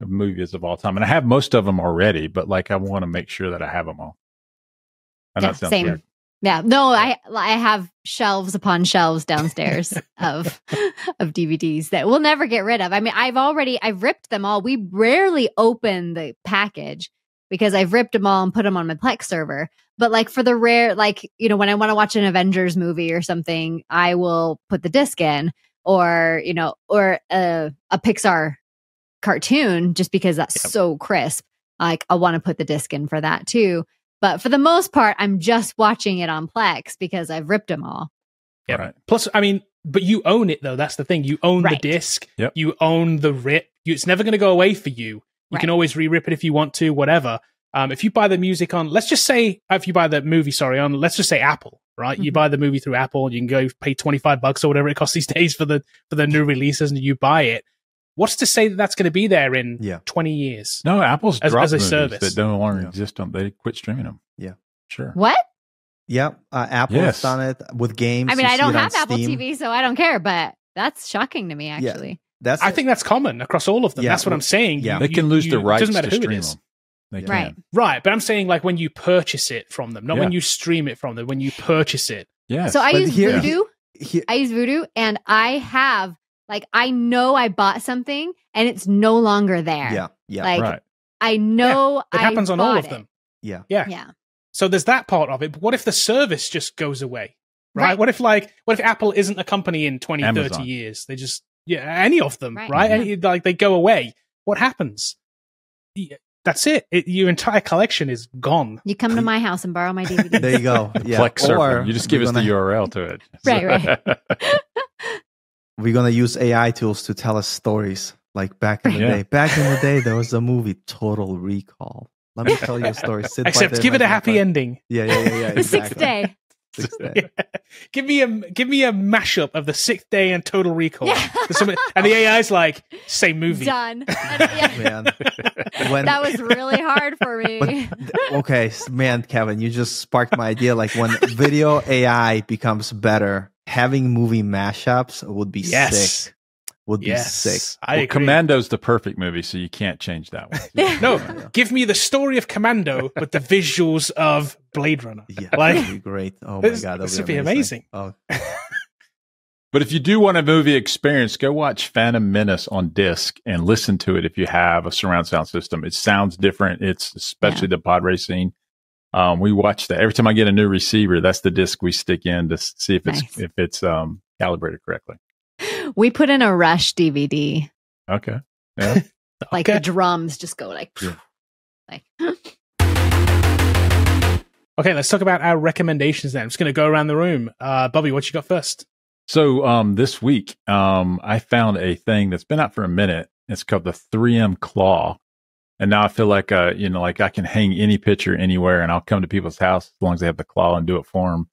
of movies of all time, and I have most of them already. But like, I want to make sure that I have them all. I know Yeah, it sounds same. weird. Yeah, no, I I have shelves upon shelves downstairs of of DVDs that we'll never get rid of. I mean, I've already I've ripped them all. We rarely open the package because I've ripped them all and put them on my Plex server. But like for the rare, like you know, when I want to watch an Avengers movie or something, I will put the disc in, or you know, or a a Pixar cartoon just because that's Yep. so crisp. Like I want to put the disc in for that too. But for the most part, I'm just watching it on Plex because I've ripped them all. Yeah. Right. Plus, I mean, but you own it though. That's the thing. You own Right. the disc. Yep. You own the rip. You, it's never going to go away for you. You can always re-rip it if you want to, whatever. Um, if you buy the music on, let's just say, if you buy the movie, sorry, on, let's just say Apple, right? You Mhm. buy the movie through Apple, and you can go pay twenty five bucks or whatever it costs these days for the for the new releases, and you buy it. What's to say that that's going to be there in Yeah. twenty years? No, Apple's As- dropped as a movies service. that no longer Yeah. exist. On they quit streaming them. Yeah. sure. What? Yep, uh, Apple Yes. has done it with games. I mean, I don't have Apple Steam. TV, so I don't care, but that's shocking to me, actually. That's I think that's common across all of them. Yeah. That's what I'm saying. Yeah. You- They can lose you- the it rights doesn't to matter who it stream is. them. They Right. can. Right, but I'm saying like when you purchase it from them, not when you stream it from them. When you purchase it, Yeah. So I But use here- Vudu. He- I use Vudu, and I have like I know I bought something, and it's no longer there. yeah, yeah, Like right. I know it I happens on all bought of it. them. yeah. Yeah. Yeah. So there's that part of it. But what if the service just goes away? Right? Right. What if like what if Apple isn't a company in 20, 30 years? They just yeah, any of them, Right. right? Yeah. Any, like they go away. What happens? That's it. it. Your entire collection is gone. You come to my house and borrow my DVD. There you go. Yeah. Plex server. Or You just give us the gonna- URL to it. Right, right. We're gonna use AI tools to tell us stories. Like back in the Yeah. day. Back in the day, there was a movie Total Recall. Let me tell you a story. Sit Except the give it a happy ending. Yeah, yeah, yeah, yeah. the sixth day. Sixth day. give me a give me a mashup of the sixth day and Total Recall. Yeah. There's somebody- and the AI's like same movie. Done. And, yeah, Man. When, that was really hard for me. But okay, man, Kevin, you just sparked my idea. Like when video AI becomes better, having movie mashups would be Yes. sick. Would be Yes, sick. I well, agree. Commando's the perfect movie, so you can't change that one. No, Yeah. give me the story of Commando, but the visuals of Blade Runner. Yeah, Like- that'd be great. Oh my god, this that would be amazing. Oh, But if you do want a movie experience, go watch Phantom Menace on disc and listen to it if you have a surround sound system. It sounds different. It's especially the pod racing. Um, we watch that every time I get a new receiver. That's the disc we stick in to see if it's Nice. if it's um, calibrated correctly. We put in a Rush DVD. Okay. Yeah. Like Okay. the drums just go like, Yeah. like Okay, let's talk about our recommendations then. I'm just going to go around the room. Uh, Bobby, what you got first? So um, this week, um, I found a thing that's been out for a minute. It's called the 3M Claw, and now I feel like uh, you know, like I can hang any picture anywhere, and I'll come to people's house as long as they have the claw and do it for them.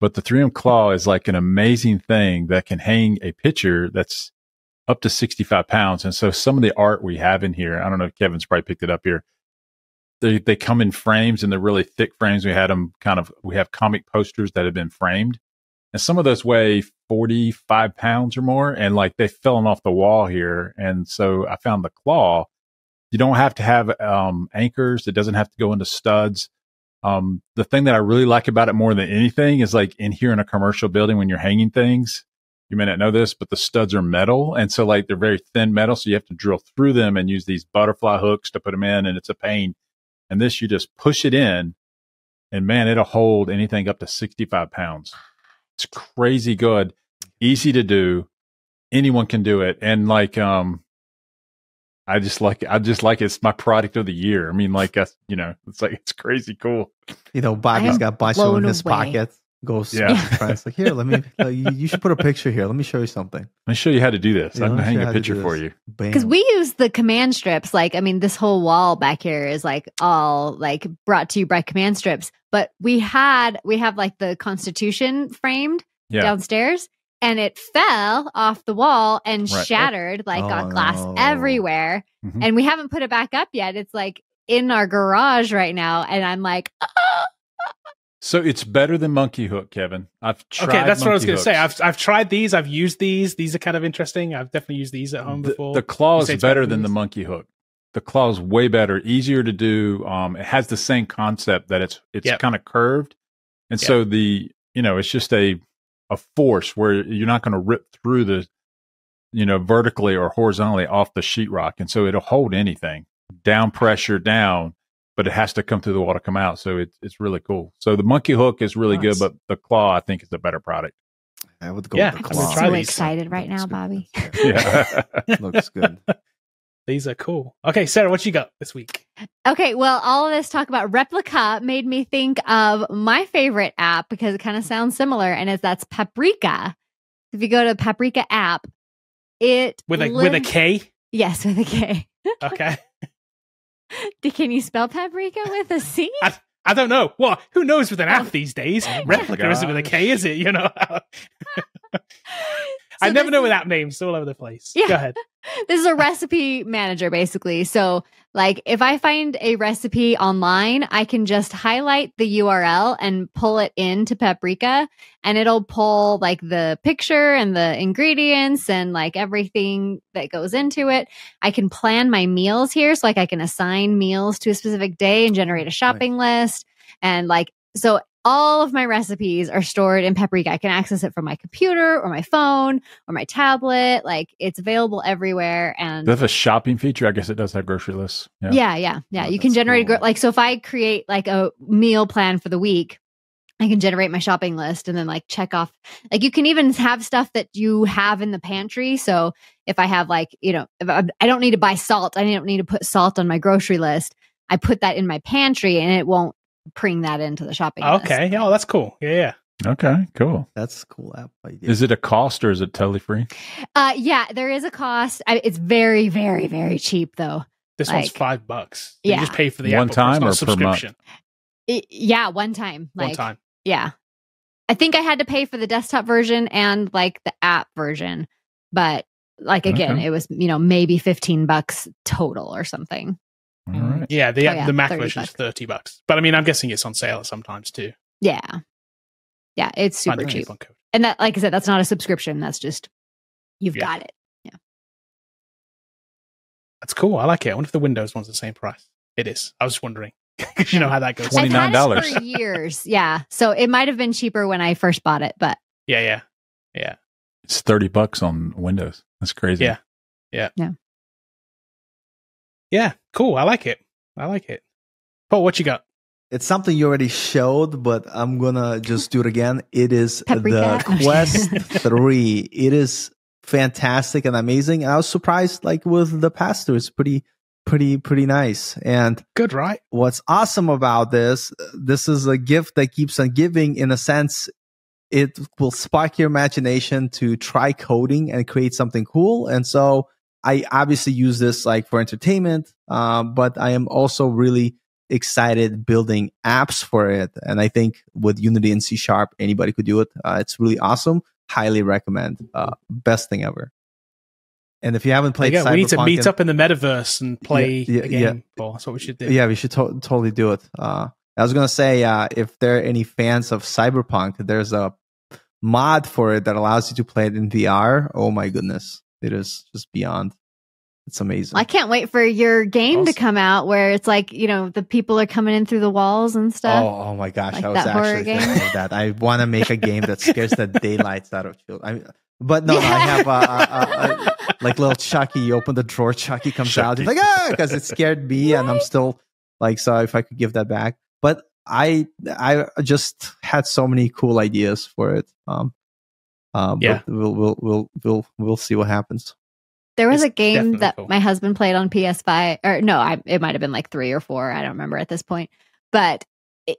But the 3M Claw is like an amazing thing that can hang a picture that's up to 65 pounds. And so some of the art we have in here, I don't know if Kevin's probably picked it up here. They they come in frames and they're really thick frames. We had them kind of we have comic posters that have been framed and some of those weigh 45 pounds or more and like they've fallen off the wall here and so i found the claw you don't have to have um, anchors it doesn't have to go into studs um, the thing that i really like about it more than anything is like in here in a commercial building when you're hanging things you may not know this, but the studs are metal. And so like they're very thin metal. So you have to drill through them and use these butterfly hooks to put them in. And it's a pain. And this, you just push it in and man, it'll hold anything up to 65 pounds. It's crazy good, easy to do. Anyone can do it. And like, um, I just like I just like it's my product of the year. I mean, like, uh, you know, it's like it's crazy cool. You know, Bobby's am got a bunch in his away. pocket. Goes Yeah. yeah. friends like here. Let me. uh, you, you should put a picture here. Let me show you something. Let me show you how to do this. Yeah, I'm gonna hang a picture for you. Because we use the command strips. Like, I mean, this whole wall back here is like all like brought to you by command strips. But we had, we have like the Constitution framed Yeah. downstairs and it fell off the wall and Right. shattered, like Oh, got glass no. everywhere. Mhm. And we haven't put it back up yet. It's like in our garage right now. And I'm like, "Ah." So it's better than Monkey Hook, Kevin. I've tried. okay, that's what I was going to say. I've I've tried these. I've used these. These are kind of interesting. I've definitely used these at home the, before. the claw You is better better than than the? Monkey Hook. The claw is way better, easier to do. Um, it has the same concept that it's it's Yep. kind of curved, and Yep. so the you know it's just a a force where you're not going to rip through the you know vertically or horizontally off the sheetrock, and so it'll hold anything down pressure down, but it has to come through the wall to come out. So it's it's really cool. So the Monkey Hook is really Nice. good, but the claw I think is a better product. I would go Yeah, with the I'm I'm gonna claw. so excited right now, Bobby. Yeah. Looks good. these are cool. Okay, Sarah, what you got this week? Okay, well, all of this talk about Replika made me think of my favorite app because it kind of sounds similar, and it's that's Paprika. If you go to Paprika app, it With a with a lives- K. Yes, with a K. Okay. Can you spell paprika with a C? I don't know. What? Who knows with an app Oh. these days? Oh Replika isn't with a K, is it? You know. I never know is- with app names. It's all over the place. Yeah. Go ahead. This is a recipe manager basically. So, like, if I find a recipe online, I can just highlight the URL and pull it into Paprika, and it'll pull like the picture and the ingredients and like everything that goes into it. I can plan my meals here, so like I can assign meals to a specific day and generate a shopping list, and like so. All of my recipes are stored in Paprika. I can access it from my computer or my phone or my tablet. Like it's available everywhere. And have a shopping feature? I guess it does have grocery lists. Yeah. yeah, yeah, yeah. Oh, you can generate a gro- cool. like so if I create like a meal plan for the week, I can generate my shopping list and then like check off. Like you can even have stuff that you have in the pantry. So if I have like you know I don't need to buy salt, I don't need to put salt on my grocery list. I put that in my pantry and it won't bring that into the shopping list. Okay. Oh, that's cool. Yeah, yeah. Okay. Cool. That's a cool app idea. Is it a cost or is it totally free? Uh, yeah, there is a cost. I, it's very, very, very cheap though. This one's five bucks. You Yeah. just pay for the One app. of course, time or a per month? subscription. It, yeah, one time. Like, One time. Yeah. I think I had to pay for the desktop version and like the app version. But like again, Okay. it was, you know, maybe 15 bucks total or something. All mm. right. Yeah, the Oh, yeah, the Mac 30 version is thirty bucks. But I mean, I'm guessing it's on sale sometimes too. Yeah. Yeah, it's Find super the cheap. And that like I said, that's not a subscription. That's just you've Yeah. got it. Yeah, that's cool. I like it. I wonder if the Windows one's the same price. It is. I was just wondering because you know how that goes. Twenty- I've had it $29. for years. Yeah. So it might have been cheaper when I first bought it, but Yeah, yeah, yeah. It's thirty bucks on Windows. That's crazy. Yeah, yeah. Yeah, cool. I like it. I like it. Paul, what you got? It's something you already showed, but I'm gonna just do it again. It is Paprika. the Quest 3. It is fantastic and amazing. I was surprised, like with the pass through, it's pretty, pretty, pretty nice. And Good, right? what's awesome about this, this is a gift that keeps on giving. In a sense, it will spark your imagination to try coding and create something cool. And so I obviously use this like for entertainment, um, but I am also really excited building apps for it. And I think with Unity and C Sharp, anybody could do it. Uh, it's really awesome. Highly recommend. Uh, best thing ever. And if you haven't played, go. we need to meet and- up in the metaverse and play Yeah, yeah, a game. yeah. Paul. That's what we should do. yeah, we should to- totally do it. Uh, I was gonna say, uh, if there are any fans of Cyberpunk, there's a mod for it that allows you to play it in VR. Oh my goodness, it is just beyond. It's amazing. I can't wait for your game to come out where it's like, you know, the people are coming in through the walls and stuff. Oh, oh my gosh, Like I was that horror actually game? thinking of that. I want to make a game that scares the daylights out of children. I, But no, no I have uh, uh, uh, uh, like little Chucky. You open the drawer, Chucky comes out. He's like, ah, because it scared me, and I'm still like, so if I could give that back. But I, I just had so many cool ideas for it. Um, um, Yeah. but we'll, we'll, we'll, we'll, we'll see what happens. There was It's a game that cool. my husband played on PS5, or no, I, it might have been like three or four. I don't remember at this point. But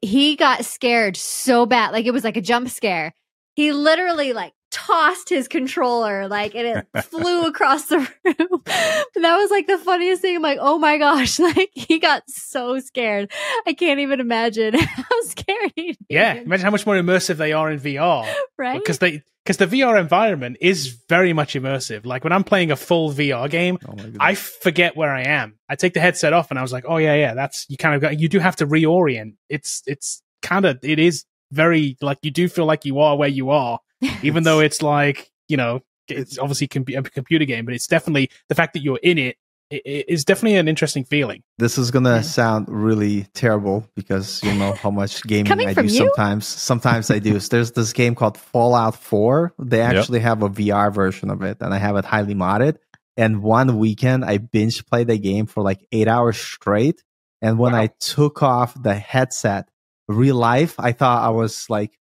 he got scared so bad, like it was like a jump scare. He literally like tossed his controller, like, and it flew across the room. And that was like the funniest thing. I'm like, oh my gosh, like he got so scared. I can't even imagine how scared he. Yeah, imagine how much more immersive they are in VR right? because they because the VR environment is very much immersive. Like when I'm playing a full VR game, Oh. I forget where I am. I take the headset off and I was like, oh yeah, yeah, that's you kind of got you do have to reorient. It's it's kind of it is very like you do feel like you are where you are, even though it's like you know it's obviously com- a computer game, but it's definitely the fact that you're in it, it, it is definitely an interesting feeling. this is gonna Yeah. sound really terrible because you know how much gaming Coming I do you? sometimes. Sometimes I do. So there's this game called Fallout 4. They Yep. actually have a VR version of it, and I have it highly modded. And one weekend I binge played the game for like eight hours straight. And when Wow. I took off the headset, real life, I thought I was like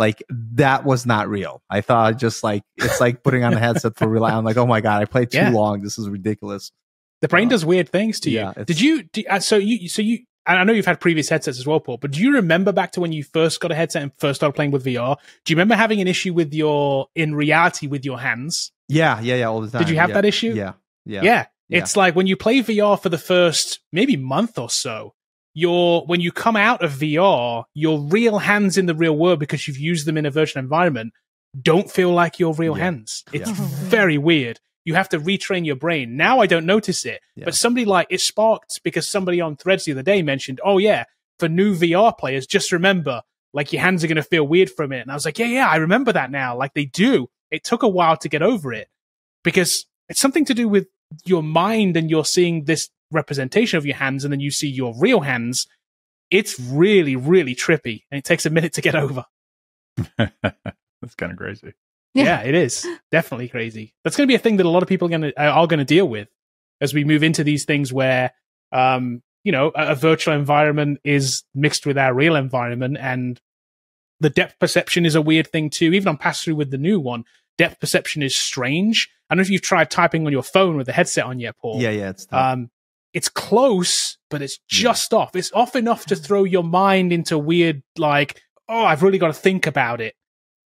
like that was not real. I thought just like it's like putting on a headset for real. I'm like, oh my god, I played too Yeah. long. This is ridiculous. The brain Uh, does weird things to you. yeah, Did you? Do, uh, so you? So you? And I know you've had previous headsets as well, Paul. But do you remember back to when you first got a headset and first started playing with VR? Do you remember having an issue with your in reality with your hands? Yeah, yeah, yeah, all the time. Did you have yeah. that issue? Yeah, yeah, Yeah. Yeah. It's like when you play VR for the first maybe month or so, your when you come out of VR, your real hands in the real world because you've used them in a virtual environment don't feel like your real Yeah. hands. It's Yeah. very weird. You have to retrain your brain. Now I don't notice it, Yeah. but somebody like it sparked because somebody on Threads the other day mentioned, "Oh yeah, for new VR players, just remember like your hands are going to feel weird from it." And I was like, "Yeah, yeah, I remember that now. Like they do." It took a while to get over it because it's something to do with your mind and you're seeing this representation of your hands and then you see your real hands it's really really trippy and it takes a minute to get over That's kind of crazy. Yeah. yeah, it is definitely crazy that's going to be a thing that a lot of people are going to are going to deal with as we move into these things where um you know a, a virtual environment is mixed with our real environment and the depth perception is a weird thing too even on pass through with the new one depth perception is strange i don't know if you've tried typing on your phone with the headset on yet paul yeah, yeah. It's tough. um, it's close, but it's Yeah. just off. It's off enough to throw your mind into weird, like, oh, I've really got to think about it.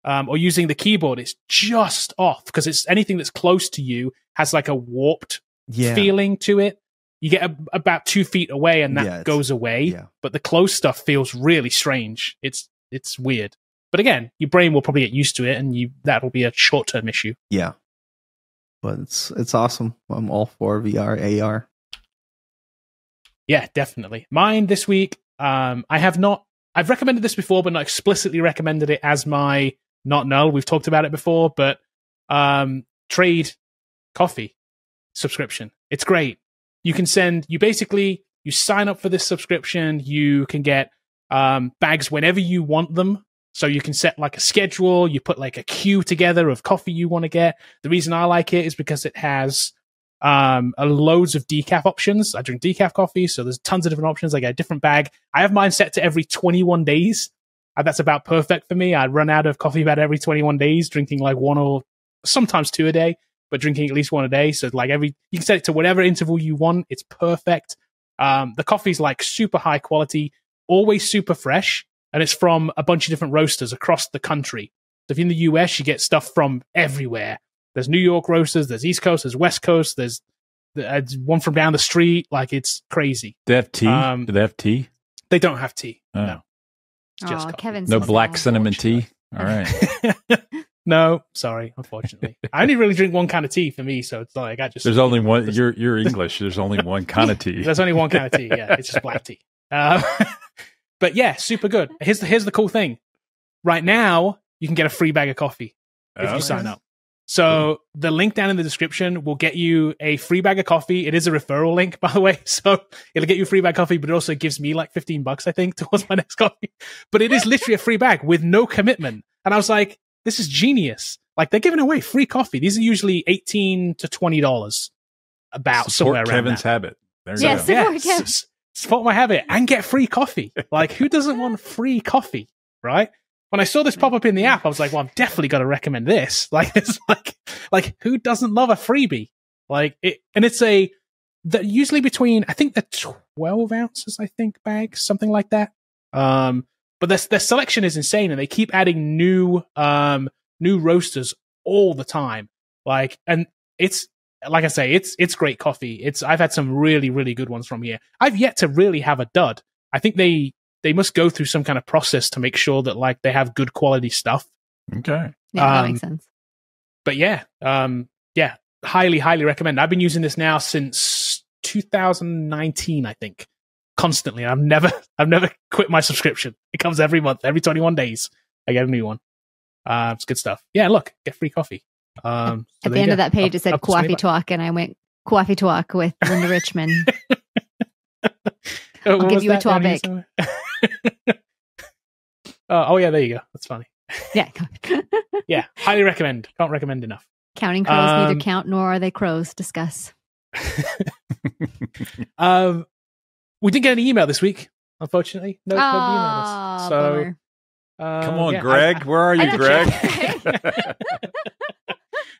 Um, or using the keyboard, it's just off because it's anything that's close to you has like a warped yeah, feeling to it. You get a, about two feet away and that Yeah, goes away, yeah. but the close stuff feels really strange. It's it's weird. But again, your brain will probably get used to it, and you that'll be a short term issue. yeah. But it's it's awesome. I'm all for VR, AR. Yeah, definitely. Mine this week, um, I have not, I've recommended this before, but not explicitly recommended it as my not null. We've talked about it before, but um, trade coffee subscription. It's great. You can send, you basically, you sign up for this subscription. You can get um, bags whenever you want them. So you can set like a schedule. You put like a queue together of coffee you want to get. The reason I like it is because it has um a loads of decaf options. I drink decaf coffee so there's tons of different options. I get a different bag. I have mine set to every 21 days. And that's about perfect for me. I run out of coffee about every 21 days drinking like one or sometimes two a day but drinking at least one a day. So like every you can set it to whatever interval you want. It's perfect. Um the coffee's like super high quality always super fresh and it's from a bunch of different roasters across the country. So if you're in the us you get stuff from everywhere there's New York roasters, there's East Coast, there's West Coast, there's, there's one from down the street. Like it's crazy. Do they have tea? Um, Do they have tea? They don't have tea. Oh. No, it's just Aw, coffee. Kevin's No black sad. cinnamon tea? All right. no, sorry, unfortunately. I only really drink one kind of tea for me, so it's like I just There's only one. You're you're English. There's only one kind of tea. There's only one kind of tea. Yeah, it's just black tea. Uh, but yeah, super good. Here's the here's the cool thing. Right now, you can get a free bag of coffee if Okay. you sign up. So the link down in the description will get you a free bag of coffee. It is a referral link, by the way. So it'll get you a free bag of coffee, but it also gives me like 15 bucks, I think, towards my next coffee. But it is literally a free bag with no commitment. And I was like, this is genius. Like they're giving away free coffee. These are usually eighteen to twenty dollars, about Support somewhere around Kevin's there. habit. There you Yes. go. Support yeah, Kevin. s- s- support my habit and get free coffee. Like, who doesn't want free coffee, right? When I saw this pop up in the app, I was like, "Well, I'm definitely going to recommend this." Like, it's like, like who doesn't love a freebie? Like it, and it's a that usually between I think the twelve ounces, I think bags, something like that. Um, but their their selection is insane, and they keep adding new um new roasters all the time. Like, and it's like I say, it's it's great coffee. It's I've had some really really good ones from here. I've yet to really have a dud. I think they they must go through some kind of process to make sure that like they have good quality stuff. Okay. Yeah, that Um, makes sense. But yeah, um, yeah, highly highly recommend. I've been using this now since 2019, I think, constantly. I've never I've never quit my subscription. It comes every month, every 21 days. I get a new one. Uh, it's good stuff. Yeah, look, get free coffee. Um, so At the there you end of that page, Up- it said up to 20 coffee talk, and I went coffee talk with Linda Richman. Oh, what give you a that down here topic. somewhere? Uh, oh yeah, there you go. That's funny. yeah. Yeah, highly recommend. Can't recommend enough. Counting crows Um, neither count nor are they crows. Discuss. Um, we didn't get any email this week, unfortunately. No, nobody emailed us. So, bummer. um, Come on, yeah, Greg. I- Where are you, don't Greg?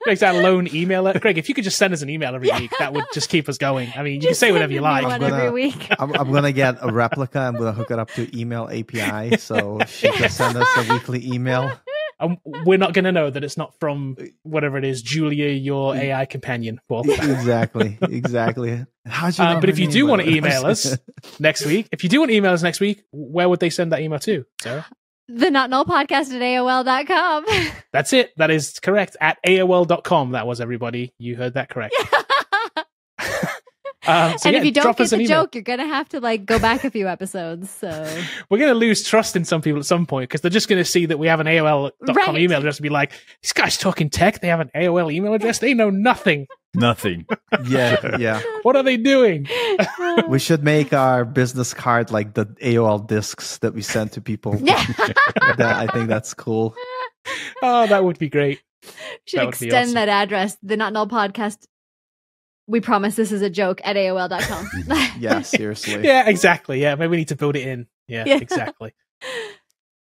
Check. Greg's our lone emailer. Greg, if you could just send us an email every week, that would just keep us going. I mean, you can say whatever you like. I'm gonna- every week. I'm, I'm gonna get a Replika. I'm gonna hook it up to email API, so she can send us a weekly email. And we're not going to know that it's not from whatever it is, Julia, your AI companion. Well, exactly, exactly. How'd you Uh, but if you do want to email us next week, if you do want to email us next week, where would they send that email to? Sarah? The Not Null Podcast at AOL.com. That's it. That is correct. At AOL.com. That was everybody. You heard that correct. Um, so and yeah, if you don't get us the email. joke, you're gonna have to like go back a few episodes. So We're going to lose trust in some people at some point because they're just going to see that we have an AOL.com Right. email address and be like, these guys talking tech. They have an AOL email address. They know nothing. Nothing. yeah, yeah. What are they doing? We should make our business card like the AOL discs that we send to people. yeah, That- I think that's cool. Oh, that would be great. should That extend awesome. that address. The Not Null Podcast. We promise this is a joke at AOL.com. Yeah, seriously. Yeah, exactly. Yeah, maybe we need to build it in. Yeah, Yeah. exactly.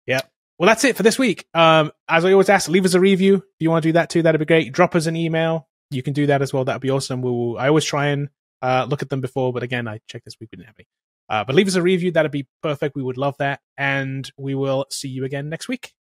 Yeah. Well, that's it for this week. Um, as I always ask, leave us a review. If you want to do that too, that'd be great. Drop us an email. You can do that as well. That'd be awesome. We will, I always try and uh, look at them before, but again, I checked this week, we didn't have any. Uh, but leave us a review. That'd be perfect. We would love that. And we will see you again next week.